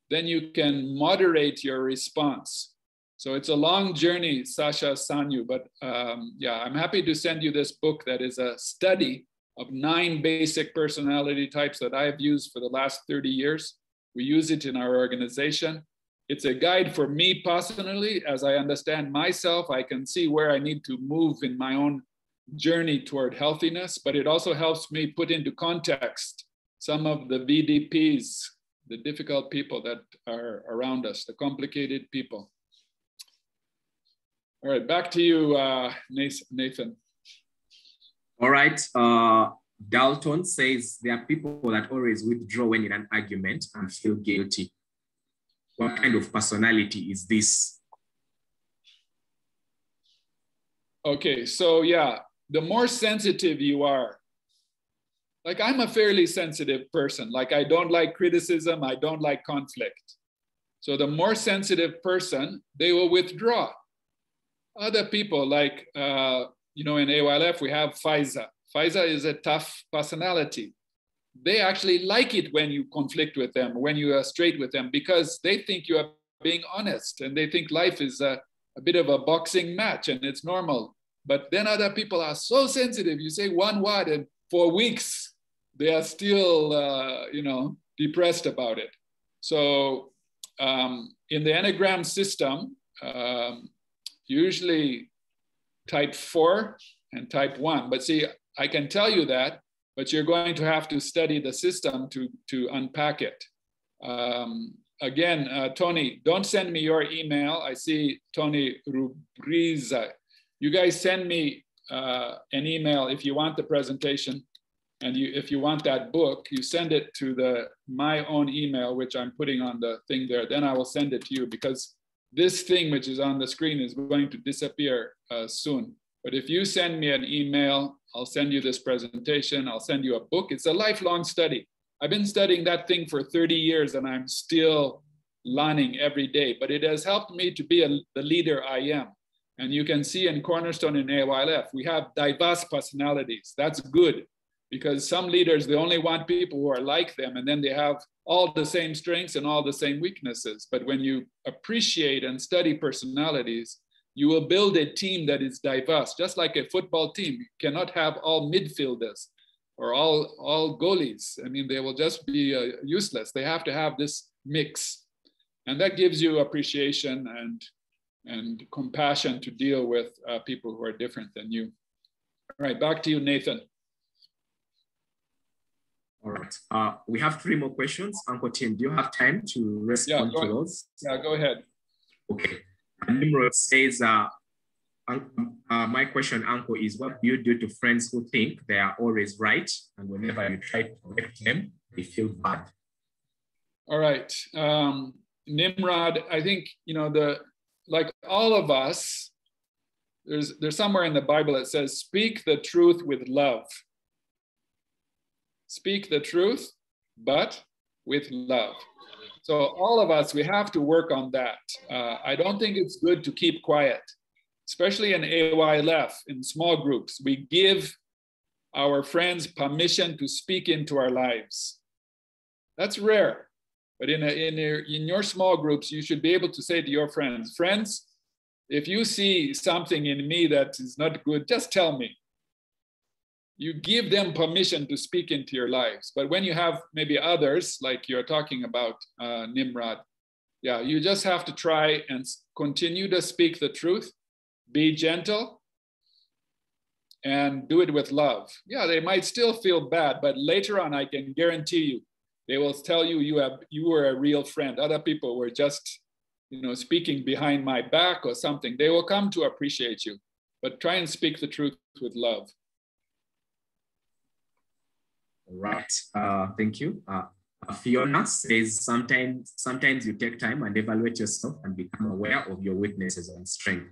then you can moderate your response. So it's a long journey, Sasha Sanyu, but um, yeah, I'm happy to send you this book that is a study of nine basic personality types that I've used for the last 30 years. We use it in our organization. It's a guide for me personally. As I understand myself, I can see where I need to move in my own journey toward healthiness, but it also helps me put into context some of the VDPs, the difficult people that are around us, the complicated people. All right, back to you, uh, Nathan. All right. Uh, Dalton says there are people that always withdraw when in an argument and feel guilty. What kind of personality is this? Okay, so yeah, the more sensitive you are, like I'm a fairly sensitive person. Like I don't like criticism, I don't like conflict. So the more sensitive person, they will withdraw. Other people, like uh, you know, in AYLF, we have Faiza. Faiza is a tough personality. They actually like it when you conflict with them, when you are straight with them, because they think you are being honest and they think life is a, a bit of a boxing match and it's normal. But then other people are so sensitive. You say one word, and for weeks they are still, uh, you know, depressed about it. So um, in the Enneagram system, um, usually type four and type one. But see, I can tell you that, but you're going to have to study the system to, to unpack it. Um, again, uh, Tony, don't send me your email. I see Tony Rubriza you guys send me uh, an email if you want the presentation and you, if you want that book, you send it to the my own email, which I'm putting on the thing there. Then I will send it to you because this thing which is on the screen is going to disappear uh, soon. But if you send me an email, I'll send you this presentation. I'll send you a book. It's a lifelong study. I've been studying that thing for 30 years and I'm still learning every day, but it has helped me to be a, the leader I am. And you can see in Cornerstone in AYLF, we have diverse personalities. That's good because some leaders, they only want people who are like them and then they have all the same strengths and all the same weaknesses. But when you appreciate and study personalities, you will build a team that is diverse, just like a football team. You cannot have all midfielders or all, all goalies. I mean, they will just be uh, useless. They have to have this mix. And that gives you appreciation and and compassion to deal with uh, people who are different than you. All right, back to you, Nathan. All right, uh, we have three more questions. Uncle Tim, do you have time to respond yeah, to those? Yeah, go ahead. Okay. Nimrod says, uh, uh, my question, Uncle, is what do you do to friends who think they are always right and whenever you try to correct them, they feel bad? All right. Um, Nimrod, I think, you know, the like all of us, there's, there's somewhere in the Bible that says, speak the truth with love. Speak the truth, but with love. So all of us, we have to work on that. Uh, I don't think it's good to keep quiet, especially in AYLF, in small groups. We give our friends permission to speak into our lives. That's rare. But in, a, in, your, in your small groups, you should be able to say to your friends, friends, if you see something in me that is not good, just tell me. You give them permission to speak into your lives. But when you have maybe others, like you're talking about uh, Nimrod, Yeah, you just have to try and continue to speak the truth, be gentle, and do it with love. Yeah, they might still feel bad, but later on, I can guarantee you, they will tell you you have you were a real friend. Other people were just, you know, speaking behind my back or something. They will come to appreciate you, but try and speak the truth with love. Right. Uh, thank you. Uh, Fiona says sometimes sometimes you take time and evaluate yourself and become aware of your weaknesses and strength.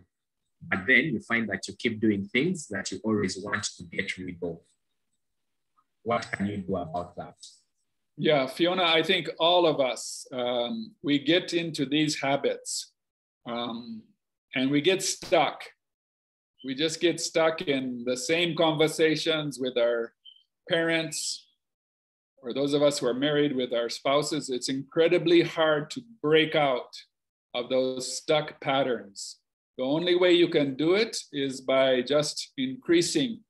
But then you find that you keep doing things that you always want to get rid of. What can you do about that? Yeah, Fiona, I think all of us, um, we get into these habits um, and we get stuck. We just get stuck in the same conversations with our parents, or those of us who are married with our spouses, it's incredibly hard to break out of those stuck patterns. The only way you can do it is by just increasing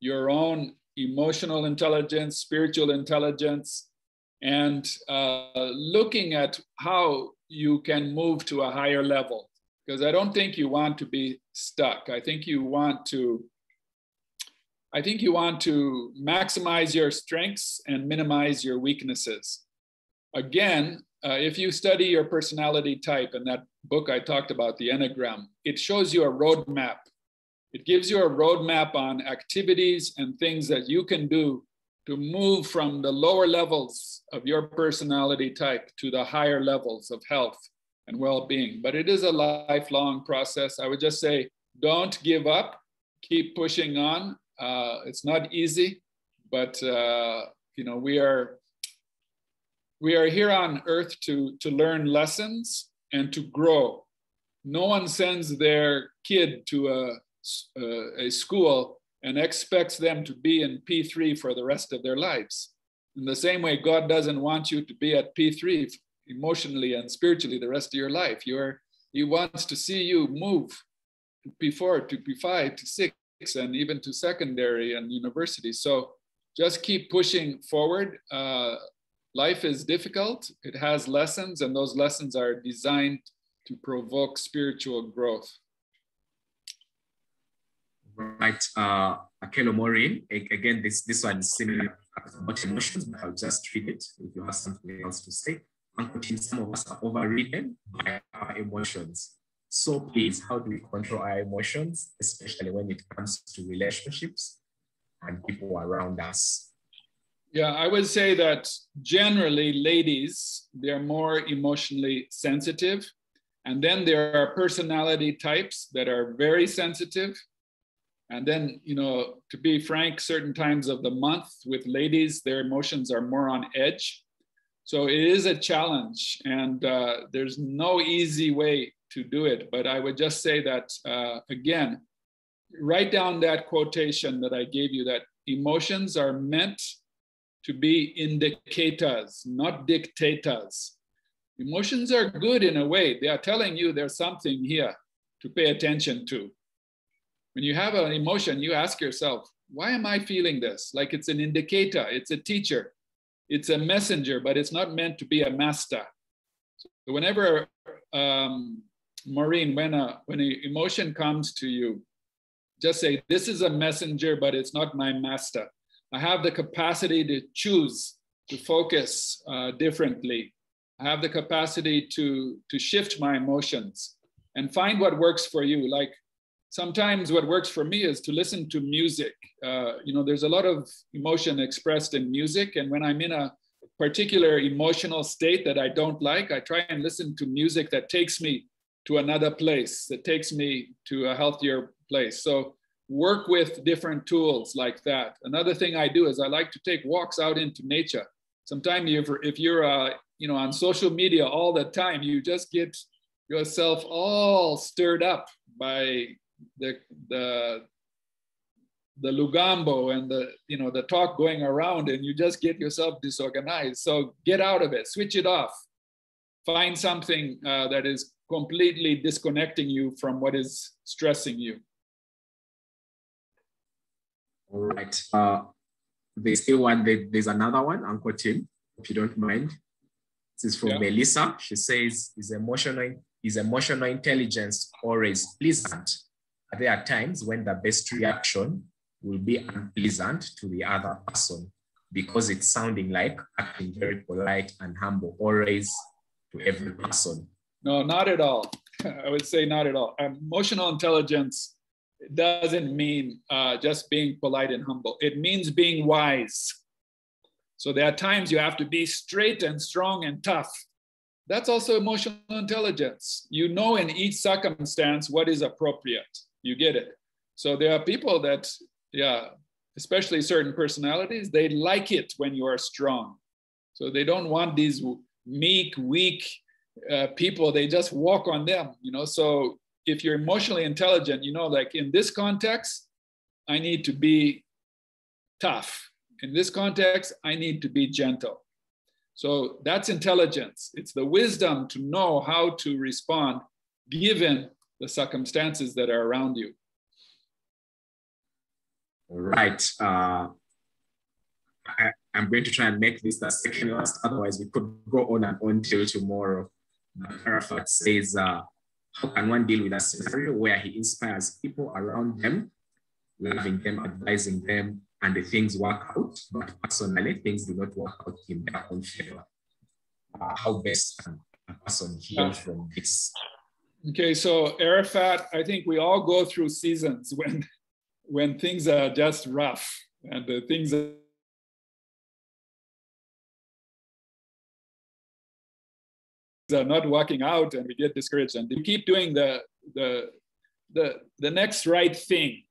your own emotional intelligence, spiritual intelligence, and uh, looking at how you can move to a higher level. Because I don't think you want to be stuck. I think you want to I think you want to maximize your strengths and minimize your weaknesses. Again, uh, if you study your personality type in that book I talked about, the Enneagram, it shows you a roadmap. It gives you a roadmap on activities and things that you can do to move from the lower levels of your personality type to the higher levels of health and well being. But it is a lifelong process. I would just say don't give up, keep pushing on, uh, it's not easy, but uh, you know we are we are here on earth to to learn lessons and to grow. No one sends their kid to a, a, a school and expects them to be in P3 for the rest of their lives. In the same way, God doesn't want you to be at P3 emotionally and spiritually the rest of your life. You're, he wants to see you move to P4, to P5, to 6, and even to secondary and university. So just keep pushing forward. Uh, life is difficult. It has lessons, and those lessons are designed to provoke spiritual growth. Right. Uh, Akelo Maureen, again, this, this one is similar about emotions, but I'll just read it if you have something else to say. Uncle some of us are overridden by our emotions. So please, how do we control our emotions, especially when it comes to relationships and people around us? Yeah, I would say that generally ladies, they're more emotionally sensitive. And then there are personality types that are very sensitive. And then, you know, to be frank, certain times of the month with ladies, their emotions are more on edge. So it is a challenge, and uh, there's no easy way to do it. But I would just say that, uh, again, write down that quotation that I gave you that emotions are meant to be indicators, not dictators. Emotions are good in a way. They are telling you there's something here to pay attention to. When you have an emotion, you ask yourself, why am I feeling this? Like it's an indicator, it's a teacher, it's a messenger, but it's not meant to be a master. So whenever um, Maureen, when a when an emotion comes to you, just say, "This is a messenger, but it's not my master. I have the capacity to choose, to focus uh, differently. I have the capacity to to shift my emotions and find what works for you. Like sometimes, what works for me is to listen to music. Uh, you know, there's a lot of emotion expressed in music, and when I'm in a particular emotional state that I don't like, I try and listen to music that takes me to another place that takes me to a healthier place. So work with different tools like that. Another thing I do is I like to take walks out into nature. Sometimes if, if you're uh, you know on social media all the time, you just get yourself all stirred up by the the the lugambo and the you know the talk going around and you just get yourself disorganized so get out of it switch it off find something uh, that is completely disconnecting you from what is stressing you. All right. Uh, there's still one, there's another one, Uncle Tim, if you don't mind. This is from yeah. Melissa. She says, is emotional, is emotional intelligence always pleasant? Are times when the best reaction will be unpleasant to the other person because it's sounding like acting very polite and humble always to every person? No, not at all. I would say not at all. Emotional intelligence doesn't mean uh, just being polite and humble. It means being wise. So there are times you have to be straight and strong and tough. That's also emotional intelligence. You know in each circumstance what is appropriate. You get it. So there are people that, yeah, especially certain personalities, they like it when you are strong. So they don't want these meek, weak uh, people. They just walk on them, you know. So if you're emotionally intelligent, you know, like in this context, I need to be tough. In this context, I need to be gentle. So that's intelligence. It's the wisdom to know how to respond given the circumstances that are around you. Right. Uh, I, am going to try and make this the second last, otherwise, we could go on and on till tomorrow. Arafat says, uh, how can one deal with a scenario where he inspires people around them, loving them, advising them, and the things work out, but personally things do not work out in their own favor? Uh, how best can a person heal from this? Okay, so Arafat, I think we all go through seasons when when things are just rough and the things are are not working out and we get discouraged and we keep doing the the the the next right thing.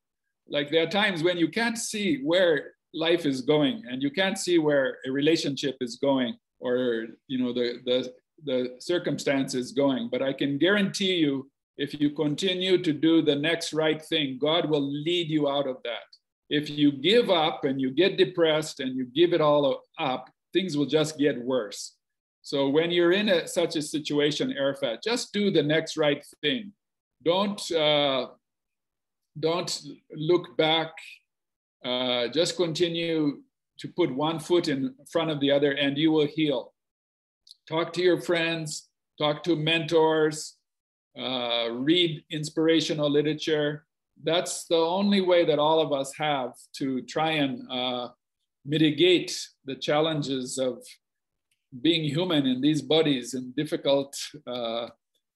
Like there are times when you can't see where life is going and you can't see where a relationship is going or you know the the the circumstances going but i can guarantee you if you continue to do the next right thing god will lead you out of that if you give up and you get depressed and you give it all up things will just get worse so when you're in a, such a situation, Arafat, just do the next right thing. Don't uh, don't look back. Uh, just continue to put one foot in front of the other, and you will heal. Talk to your friends. Talk to mentors. Uh, read inspirational literature. That's the only way that all of us have to try and uh, mitigate the challenges of being human in these bodies in difficult uh,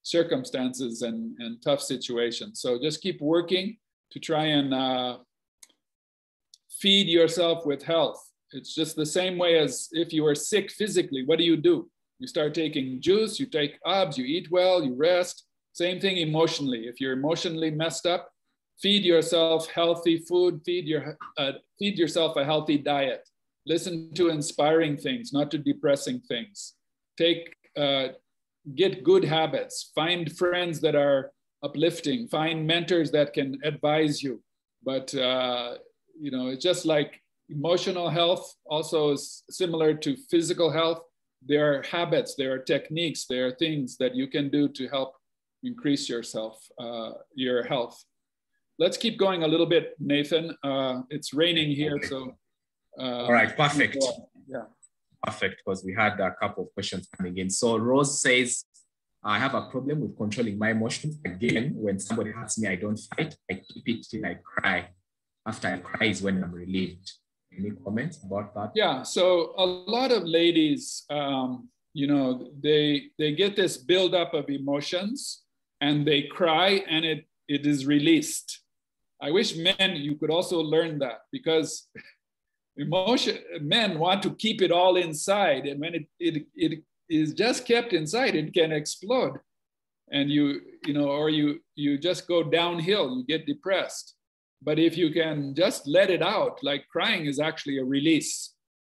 circumstances and, and tough situations. So just keep working to try and uh, feed yourself with health. It's just the same way as if you are sick physically, what do you do? You start taking juice, you take abs, you eat well, you rest. Same thing emotionally. If you're emotionally messed up, feed yourself healthy food, feed, your, uh, feed yourself a healthy diet listen to inspiring things, not to depressing things. Take, uh, get good habits, find friends that are uplifting, find mentors that can advise you. But, uh, you know, it's just like emotional health also is similar to physical health. There are habits, there are techniques, there are things that you can do to help increase yourself, uh, your health. Let's keep going a little bit, Nathan. Uh, it's raining here, so uh, All right, perfect. Yeah. Perfect, because we had a couple of questions coming in. So Rose says, I have a problem with controlling my emotions. Again, when somebody hurts me, I don't fight. I keep it till I cry. After I cry is when I'm relieved. Any comments about that? Yeah, so a lot of ladies, um, you know, they they get this buildup of emotions and they cry and it it is released. I wish men you could also learn that because emotion men want to keep it all inside and when it, it, it is just kept inside it can explode and you you know or you you just go downhill you get depressed but if you can just let it out like crying is actually a release.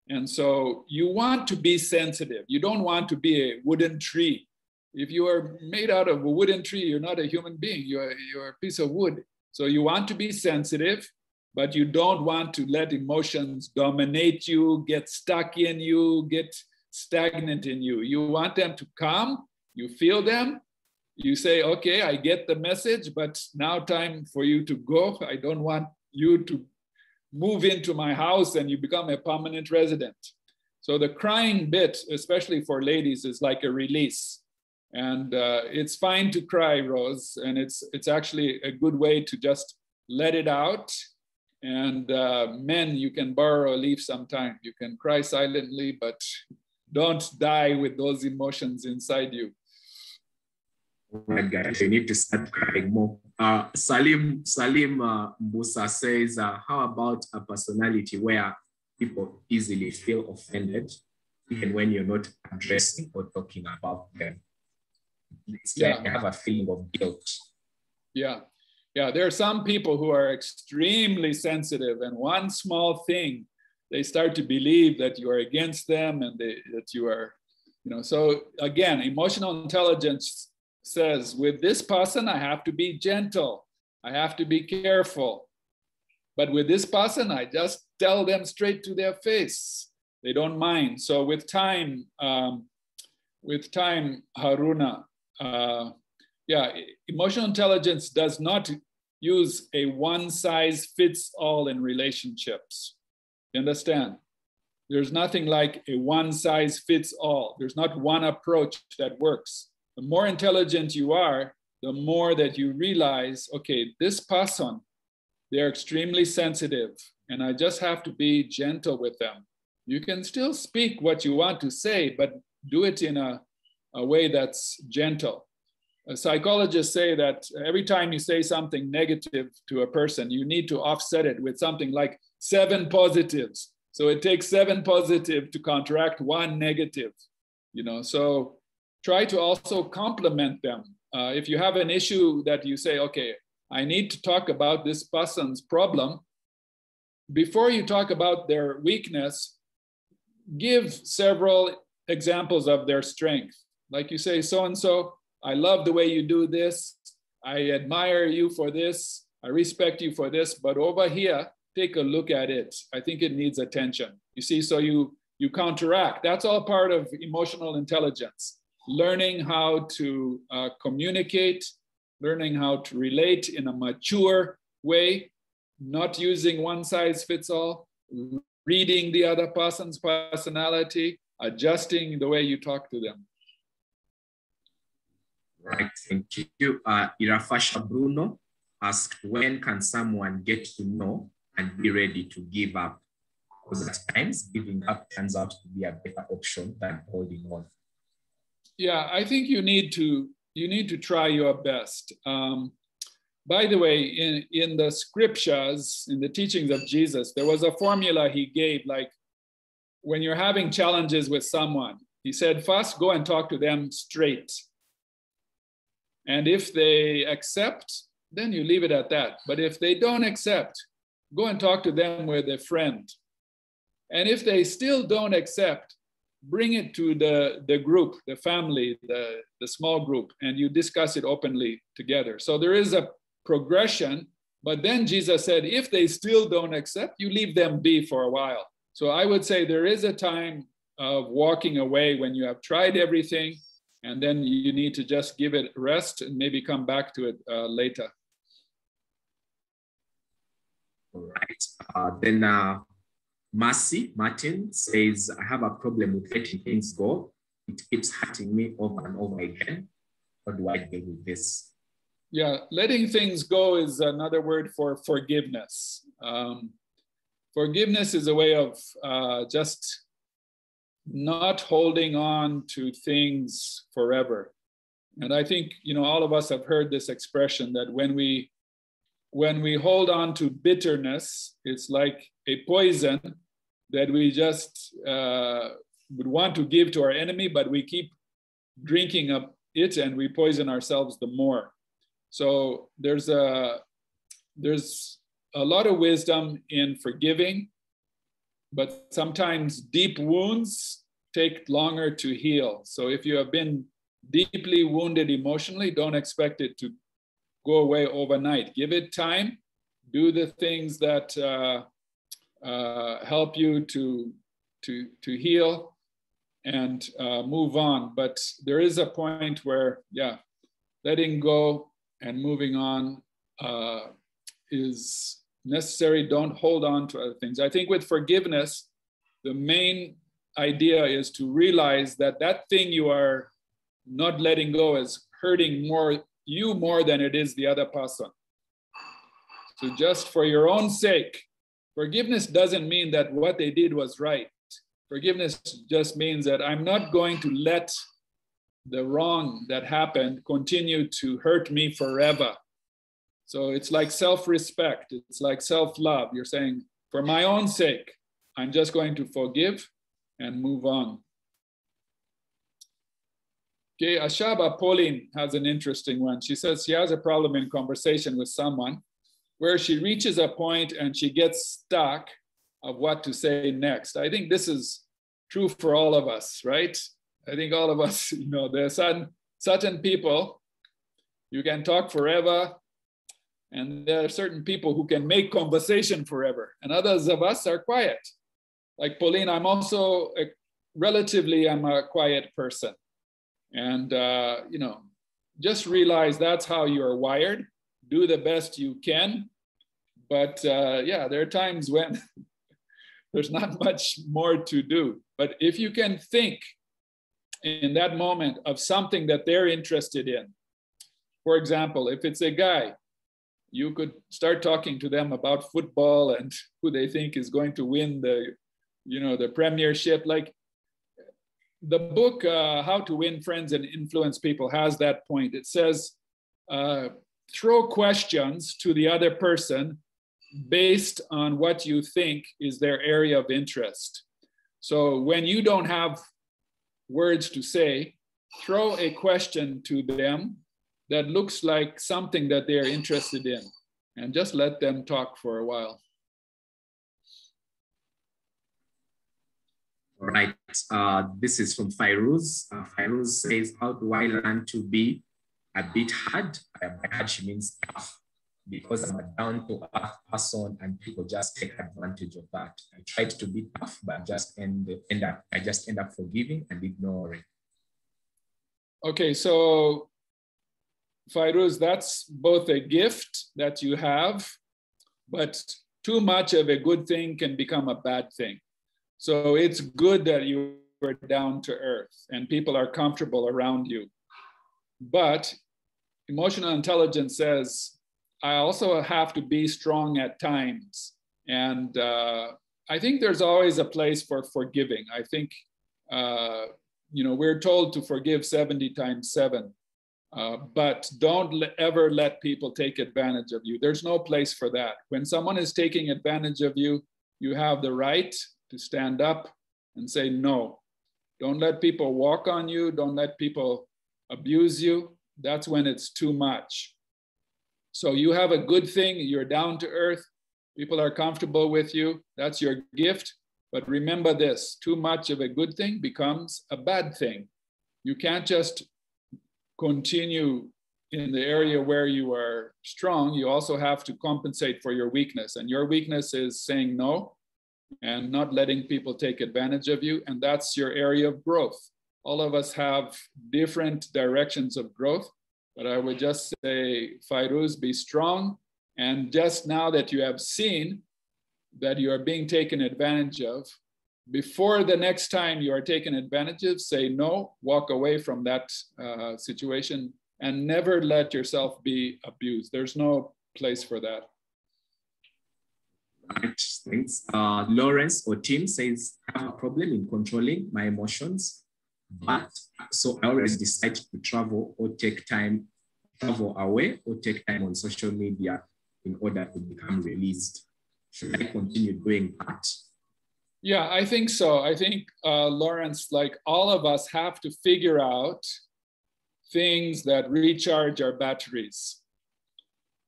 And so you want to be sensitive. You don't want to be a wooden tree. If you are made out of a wooden tree you're not a human being. You're, you're a piece of wood. So you want to be sensitive but you don't want to let emotions dominate you, get stuck in you, get stagnant in you. You want them to come, you feel them, you say, okay, I get the message, but now time for you to go. I don't want you to move into my house and you become a permanent resident. So the crying bit, especially for ladies, is like a release. And uh, it's fine to cry, Rose, and it's it's actually a good way to just let it out. And uh, men, you can borrow a leaf sometime. You can cry silently, but don't die with those emotions inside you. Right, guys, you need to start crying more. Uh, Salim Salim uh, Musa says, uh, "How about a personality where people easily feel offended, even when you're not addressing or talking about them?" It's yeah. like have a feeling of guilt. Yeah, yeah. There are some people who are extremely sensitive, and one small thing, they start to believe that you are against them and they, that you are, you know. So again, emotional intelligence says, with this person, I have to be gentle. I have to be careful. But with this person, I just tell them straight to their face. They don't mind. So with time, um, with time, Haruna, uh, yeah, emotional intelligence does not use a one size fits all in relationships. You understand? There's nothing like a one size fits all. There's not one approach that works the more intelligent you are, the more that you realize, okay, this person, they're extremely sensitive, and I just have to be gentle with them. You can still speak what you want to say, but do it in a, a way that's gentle. Psychologists say that every time you say something negative to a person, you need to offset it with something like seven positives. So it takes seven positive to counteract one negative, you know. So try to also compliment them. Uh, if you have an issue that you say, okay, I need to talk about this person's problem, before you talk about their weakness, give several examples of their strength. Like you say, so and so, I love the way you do this. I admire you for this. I respect you for this. But over here, take a look at it. I think it needs attention. You see, so you you counteract. That's all part of emotional intelligence learning how to uh, communicate, learning how to relate in a mature way, not using one size fits all, reading the other person's personality, adjusting the way you talk to them. Right, thank you. Uh, Irafasha Bruno asked, when can someone get to know and be ready to give up? Because at times giving up turns out to be a better option than holding on yeah, I think you need to you need to try your best. Um, by the way, in, in the scriptures, in the teachings of Jesus, there was a formula he gave like when you're having challenges with someone, he said, first go and talk to them straight. And if they accept, then you leave it at that. But if they don't accept, go and talk to them with a friend. And if they still don't accept, bring it to the, the group, the family, the, the small group, and you discuss it openly together. So there is a progression, but then Jesus said, if they still don't accept, you leave them be for a while. So I would say there is a time of walking away when you have tried everything, and then you need to just give it rest and maybe come back to it uh, later. All right. Uh, then uh, Mercy Martin says, I have a problem with letting things go. It keeps hurting me over and over again. How do I deal with this? Yeah, letting things go is another word for forgiveness. Um, forgiveness is a way of uh, just not holding on to things forever. And I think, you know, all of us have heard this expression that when we when we hold on to bitterness, it's like a poison that we just uh, would want to give to our enemy, but we keep drinking up it and we poison ourselves the more. So there's a there's a lot of wisdom in forgiving, but sometimes deep wounds take longer to heal. So if you have been deeply wounded emotionally, don't expect it to go away overnight. Give it time. Do the things that uh, uh, help you to, to, to heal and uh, move on. But there is a point where, yeah, letting go and moving on uh, is necessary. Don't hold on to other things. I think with forgiveness, the main idea is to realize that that thing you are not letting go is hurting more you more than it is the other person. So just for your own sake, forgiveness doesn't mean that what they did was right. Forgiveness just means that I'm not going to let the wrong that happened continue to hurt me forever. So it's like self respect, it's like self love. You're saying, for my own sake, I'm just going to forgive and move on. Okay, Ashaba Pauline has an interesting one. She says she has a problem in conversation with someone where she reaches a point and she gets stuck of what to say next. I think this is true for all of us, right? I think all of us, you know, there are certain, certain people you can talk forever, and there are certain people who can make conversation forever, and others of us are quiet. Like Pauline, I'm also a, relatively, I'm a quiet person. And, uh, you know, just realize that's how you are wired. Do the best you can. But uh, yeah, there are times when there's not much more to do. But if you can think in that moment of something that they're interested in, for example, if it's a guy, you could start talking to them about football and who they think is going to win the, you know, the premiership. Like the book uh, how to win friends and influence people has that point it says uh, throw questions to the other person based on what you think is their area of interest so when you don't have words to say throw a question to them that looks like something that they're interested in and just let them talk for a while All right. Uh, this is from Fairuz. Uh, Fairuz says, how do I learn to be a bit hard? By hard, she means tough because I'm a down to earth person and people just take advantage of that. I tried to be tough, but just end, end up, I just end up forgiving and ignoring. Okay, so Fairuz, that's both a gift that you have, but too much of a good thing can become a bad thing. So it's good that you are down to earth and people are comfortable around you. But emotional intelligence says, I also have to be strong at times. And uh, I think there's always a place for forgiving. I think, uh, you know, we're told to forgive 70 times seven. Uh, but don't ever let people take advantage of you. There's no place for that. When someone is taking advantage of you, you have the right to stand up and say no. Don't let people walk on you. Don't let people abuse you. That's when it's too much. So you have a good thing, you're down to earth, people are comfortable with you. That's your gift. But remember this too much of a good thing becomes a bad thing. You can't just continue in the area where you are strong. You also have to compensate for your weakness. And your weakness is saying no and not letting people take advantage of you. And that's your area of growth. All of us have different directions of growth, but I would just say, Fairuz, be strong. And just now that you have seen that you are being taken advantage of, before the next time you are taken advantage of, say no, walk away from that uh, situation, and never let yourself be abused. There's no place for that. Right, thanks. Uh, Lawrence or Tim says, I have a problem in controlling my emotions, but so I always decide to travel or take time, travel away or take time on social media in order to become released. Should I continue doing that? Yeah, I think so. I think, uh, Lawrence, like all of us have to figure out things that recharge our batteries.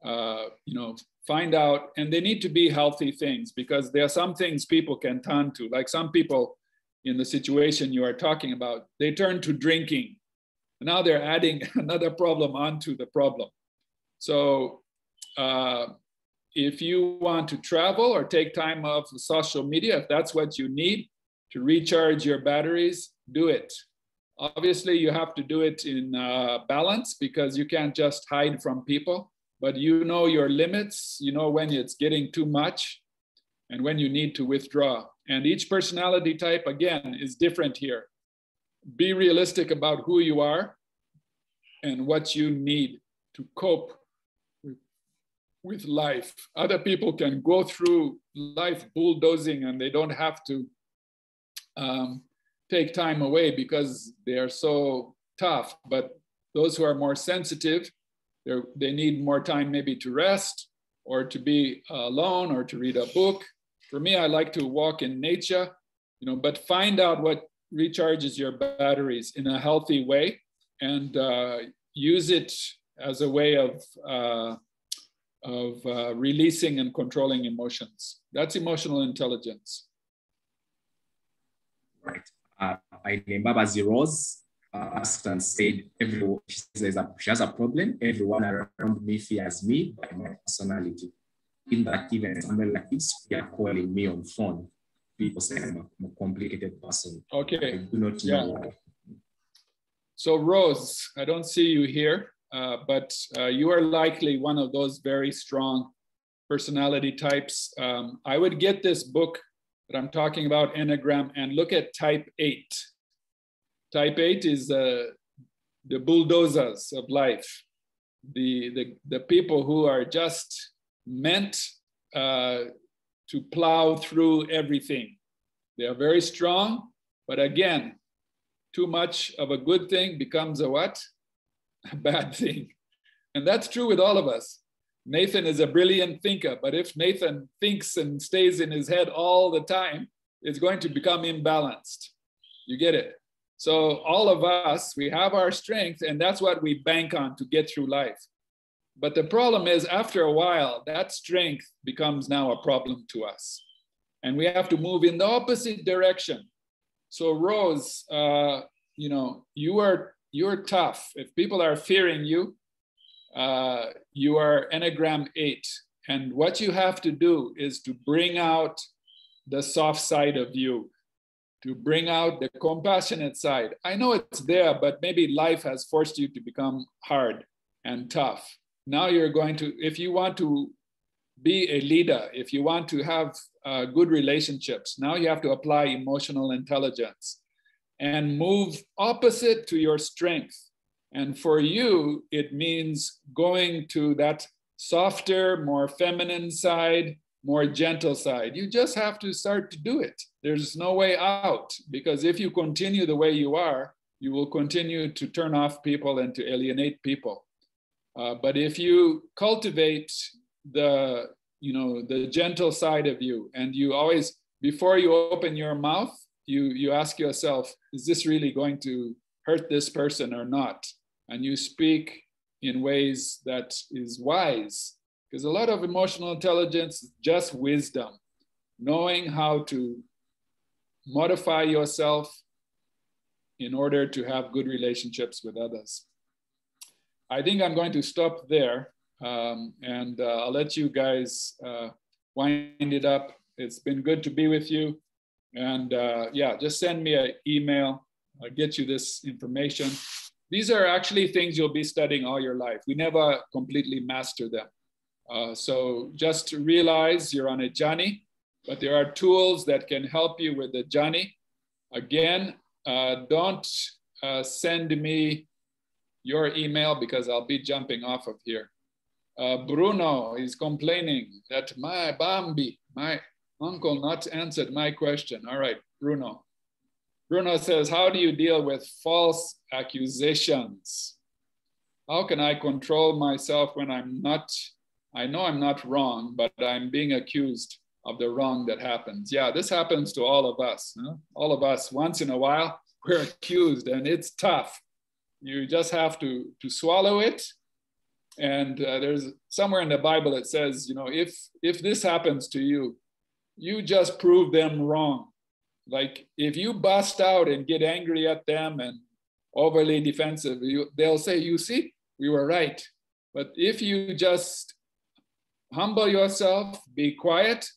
Uh, you know, find out, and they need to be healthy things because there are some things people can turn to. Like some people in the situation you are talking about, they turn to drinking. Now they're adding another problem onto the problem. So uh, if you want to travel or take time off social media, if that's what you need to recharge your batteries, do it. Obviously, you have to do it in uh, balance because you can't just hide from people but you know your limits, you know when it's getting too much and when you need to withdraw. And each personality type, again, is different here. Be realistic about who you are and what you need to cope with, with life. Other people can go through life bulldozing and they don't have to um, take time away because they are so tough. But those who are more sensitive, they need more time maybe to rest or to be alone or to read a book. For me, I like to walk in nature, you know, but find out what recharges your batteries in a healthy way and uh, use it as a way of uh, of uh, releasing and controlling emotions. That's emotional intelligence. Right. Uh, I remember Rose uh, asked and said, everyone, she, says she has a problem. Everyone around me fears me by my personality. In that even somebody like this, they are calling me on phone. People say I'm a, a complicated person. Okay. I do not yeah. know. So Rose, I don't see you here, uh, but uh, you are likely one of those very strong personality types. Um, I would get this book that I'm talking about, Enneagram, and look at type eight. Type eight is uh, the bulldozers of life, the, the, the people who are just meant uh, to plow through everything. They are very strong, but again, too much of a good thing becomes a what? A bad thing. And that's true with all of us. Nathan is a brilliant thinker, but if Nathan thinks and stays in his head all the time, it's going to become imbalanced. You get it? So, all of us, we have our strength, and that's what we bank on to get through life. But the problem is, after a while, that strength becomes now a problem to us. And we have to move in the opposite direction. So, Rose, uh, you know, you are you're tough. If people are fearing you, uh, you are Enneagram 8. And what you have to do is to bring out the soft side of you, to bring out the compassionate side. I know it's there, but maybe life has forced you to become hard and tough. Now you're going to, if you want to be a leader, if you want to have uh, good relationships, now you have to apply emotional intelligence and move opposite to your strength. And for you, it means going to that softer, more feminine side, more gentle side. You just have to start to do it. There's no way out because if you continue the way you are, you will continue to turn off people and to alienate people. Uh, but if you cultivate the, you know, the gentle side of you, and you always, before you open your mouth, you you ask yourself, is this really going to hurt this person or not? and you speak in ways that is wise. Because a lot of emotional intelligence is just wisdom, knowing how to modify yourself in order to have good relationships with others. I think I'm going to stop there um, and uh, I'll let you guys uh, wind it up. It's been good to be with you. And uh, yeah, just send me an email. I'll get you this information. These are actually things you'll be studying all your life. We never completely master them. Uh, so just realize you're on a journey, but there are tools that can help you with the journey. Again, uh, don't uh, send me your email because I'll be jumping off of here. Uh, Bruno is complaining that my Bambi, my uncle, not answered my question. All right, Bruno. Bruno says, How do you deal with false accusations? How can I control myself when I'm not, I know I'm not wrong, but I'm being accused of the wrong that happens? Yeah, this happens to all of us. Huh? All of us, once in a while, we're accused and it's tough. You just have to, to swallow it. And uh, there's somewhere in the Bible it says, you know, if if this happens to you, you just prove them wrong like if you bust out and get angry at them and overly defensive, you, they'll say, you see, we were right. But if you just humble yourself, be quiet,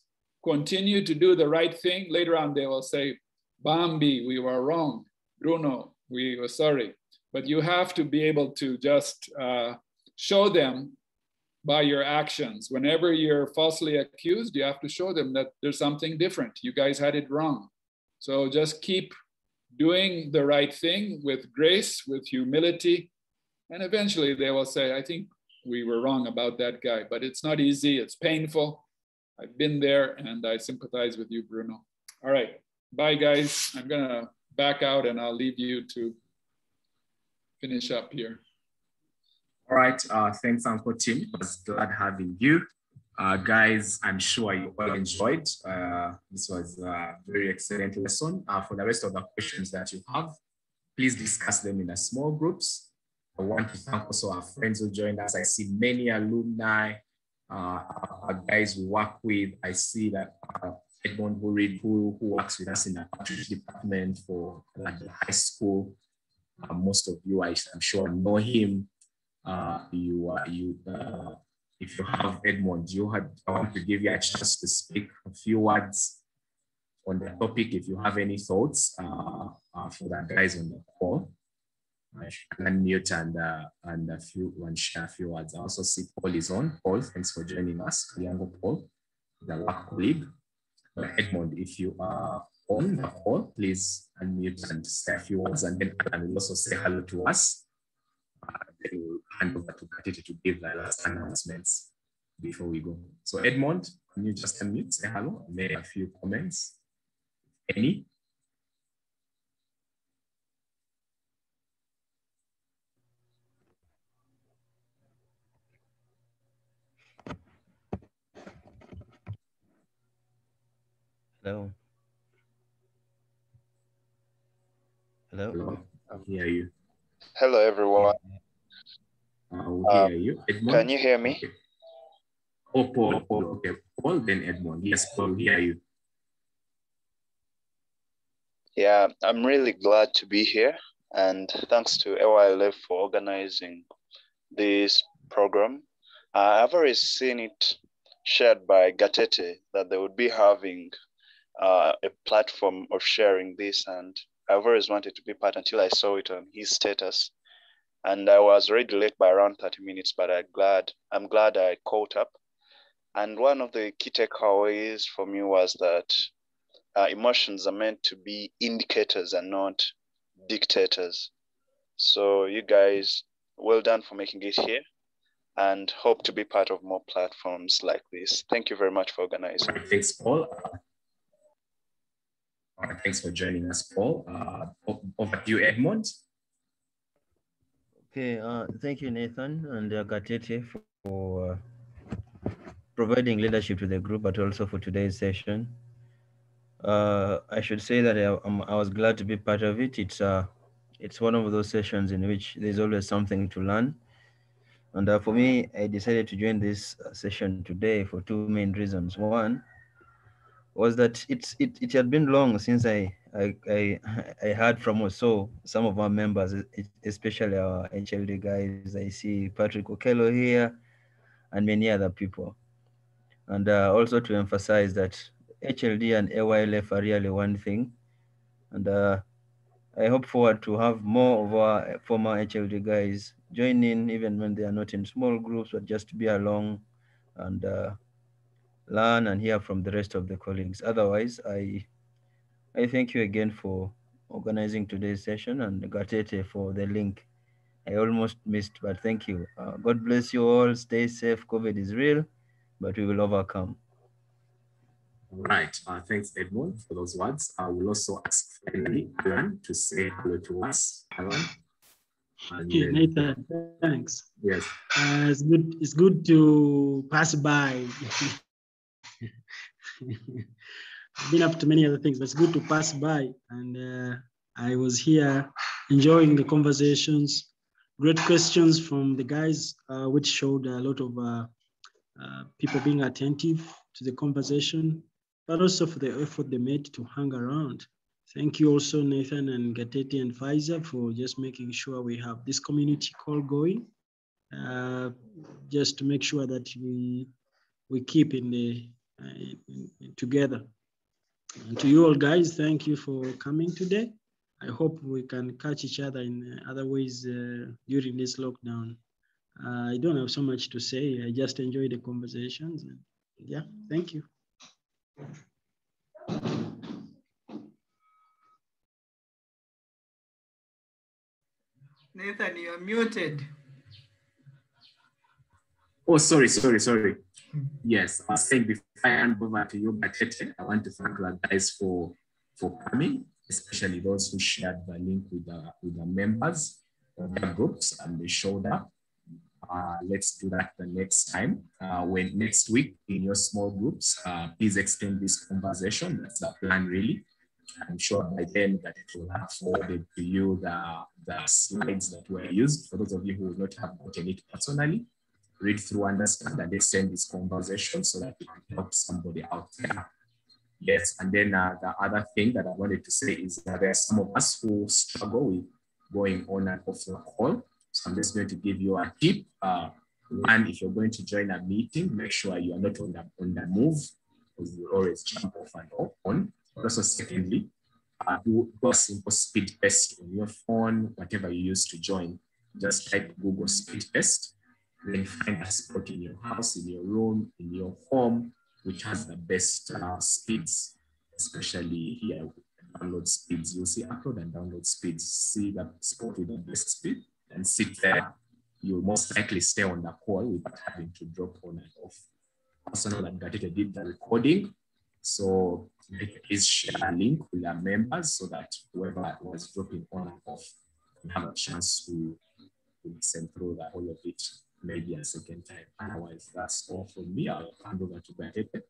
continue to do the right thing, later on they will say, Bambi, we were wrong. Bruno, we were sorry. But you have to be able to just uh, show them by your actions. Whenever you're falsely accused, you have to show them that there's something different. You guys had it wrong. So just keep doing the right thing with grace, with humility, and eventually they will say, I think we were wrong about that guy, but it's not easy, it's painful. I've been there and I sympathize with you, Bruno. All right, bye guys. I'm gonna back out and I'll leave you to finish up here. All right, uh, thanks Uncle Tim. It was glad having you. Uh, guys, I'm sure you all enjoyed. Uh, this was a very excellent lesson. Uh, for the rest of the questions that you have, please discuss them in a small groups. I want to thank also our friends who joined us. I see many alumni, uh, guys we work with. I see that uh, Edmond who, who, who works with us in the department for the high school. Uh, most of you, I, am sure, know him. Uh, you, uh, you, uh, if you have Edmond, you had, I want to give you a chance to speak a few words on the topic. If you have any thoughts uh, for the guys on the call, I can unmute and and a few and share a few words. I also see Paul is on. Paul, thanks for joining us. Yango Paul, the work colleague. Edmond, if you are on the call, please unmute and say a few words, and then I will also say hello to us. Uh, then we'll hand over to Gatete to give the last announcements before we go. So Edmond, can you just unmute, say hello, make a few comments, any? Hello. Hello. Hello. I hear you. Hello, everyone. Uh, we hear Um, you. Edmond? Can you hear me? Okay. Oh, Paul, Paul, okay. Paul, then Edmond. Yes, Paul, we hear you. Yeah, I'm really glad to be here. And thanks to AYLF for organizing this program. Uh, I've already seen it shared by Gatete that they would be having uh, a platform of sharing this. And I've always wanted to be part until I saw it on his status. And I was already late by around 30 minutes, but I'm glad, I'm glad I caught up. And one of the key takeaways for me was that uh, emotions are meant to be indicators and not dictators. So you guys, well done for making it here and hope to be part of more platforms like this. Thank you very much for organizing. Thanks, Paul. Uh, thanks for joining us, Paul. Uh, over to you, Edmond. Okay, uh, thank you, Nathan and uh, Gatete for uh, providing leadership to the group, but also for today's session. Uh, I should say that I, um, I was glad to be part of it. It's uh, it's one of those sessions in which there's always something to learn. And uh, for me, I decided to join this uh, session today for two main reasons. One was that it's it, it had been long since I I, I, I heard from saw some of our members, especially our HLD guys. I see Patrick Okello here and many other people. And uh, also to emphasize that HLD and AYLF are really one thing. And uh, I hope forward to have more of our former HLD guys join in, even when they are not in small groups, but just be along and uh, learn and hear from the rest of the colleagues. Otherwise, I I thank you again for organizing today's session and Gatete for the link. I almost missed, but thank you. Uh, God bless you all. Stay safe. COVID is real, but we will overcome. All right, uh, thanks, Edmond, for those words. I will also ask finally Alan to say hello to us. Alan. And Okay, then- Nathan, thanks. yes, Uh, it's good. It's good to pass by. I've been up to many other things, but it's good to pass by. And uh, I was here enjoying the conversations. Great questions from the guys, uh, which showed a lot of uh, uh, people being attentive to the conversation, but also for the effort they made to hang around. Thank you also, Nathan and Gatete and Pfizer for just making sure we have this community call going. Uh, just to make sure that we we keep in the in- in- together. And to you all guys, thank you for coming today. I hope we can catch each other in uh, other ways uh, during this lockdown. uh, I don't have so much to say. I just enjoy the conversations. And yeah, thank you. Nathan, you are muted. Oh, sorry, sorry, sorry. Yes, I was saying before I hand over to you, Gatete, I want to thank the guys for, for coming, especially those who shared the link with the, with the members of the groups and they showed up. Uh, let's do that the next time. Uh, when next week in your small groups, uh, please extend this conversation. That's the plan, really. I'm sure by then that it will have forwarded to you the, the slides that were used. For those of you who will not have gotten it personally, read through, understand, and extend this conversation so that you can help somebody out there. Yes, and then uh, the other thing that I wanted to say is that there are some of us who struggle with going on and off the call. So I'm just going to give you a tip. Uh, one, if you're going to join a meeting, make sure you are not on the, on the move because you always jump off and off on. Also, secondly, uh, do, do a simple speed test on your phone, whatever you use to join. Just type Google speed test, then find a spot in your house, in your room, in your home, which has the best uh, speeds, especially here with download speeds. You'll see upload and download speeds. See the spot with the best speed and sit there. You'll most likely stay on the call without having to drop on and off. Know that Gatete did the recording. So please share a link with our members so that whoever was dropping on and off can have a chance to, to listen through the whole of it maybe a second time. Otherwise, that's all from me. I'll hand over to Gatete.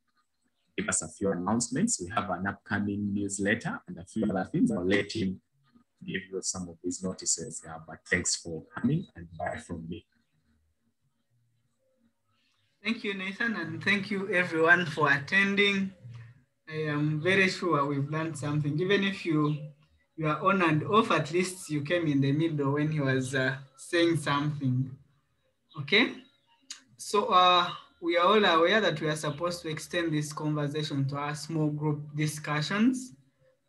Give us a few announcements. We have an upcoming newsletter and a few other things. I'll let him give you some of these notices. Yeah, but thanks for coming and bye from me. Thank you, Nathan, and thank you everyone for attending. I am very sure we've learned something. Even if you you are on and off, at least you came in the middle when he was uh, saying something. Okay, so uh, we are all aware that we are supposed to extend this conversation to our small group discussions.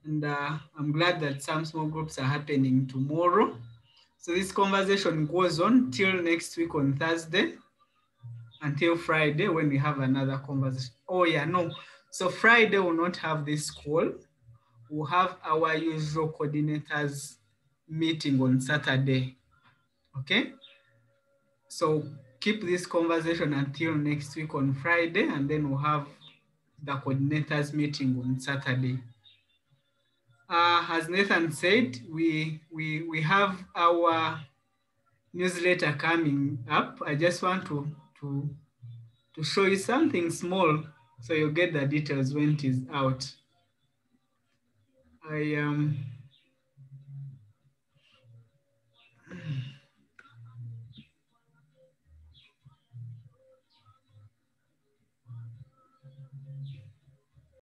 And uh, I'm glad that some small groups are happening tomorrow. So this conversation goes on till next week on Thursday until Friday when we have another conversation. Oh yeah, no. So Friday will not have this call. We'll have our usual coordinators meeting on Saturday. Okay. So keep this conversation until next week on Friday, and then we'll have the coordinators meeting on Saturday. Uh, as Nathan said, we, we, we have our newsletter coming up. I just want to, to, to show you something small so you'll get the details when it is out. I um,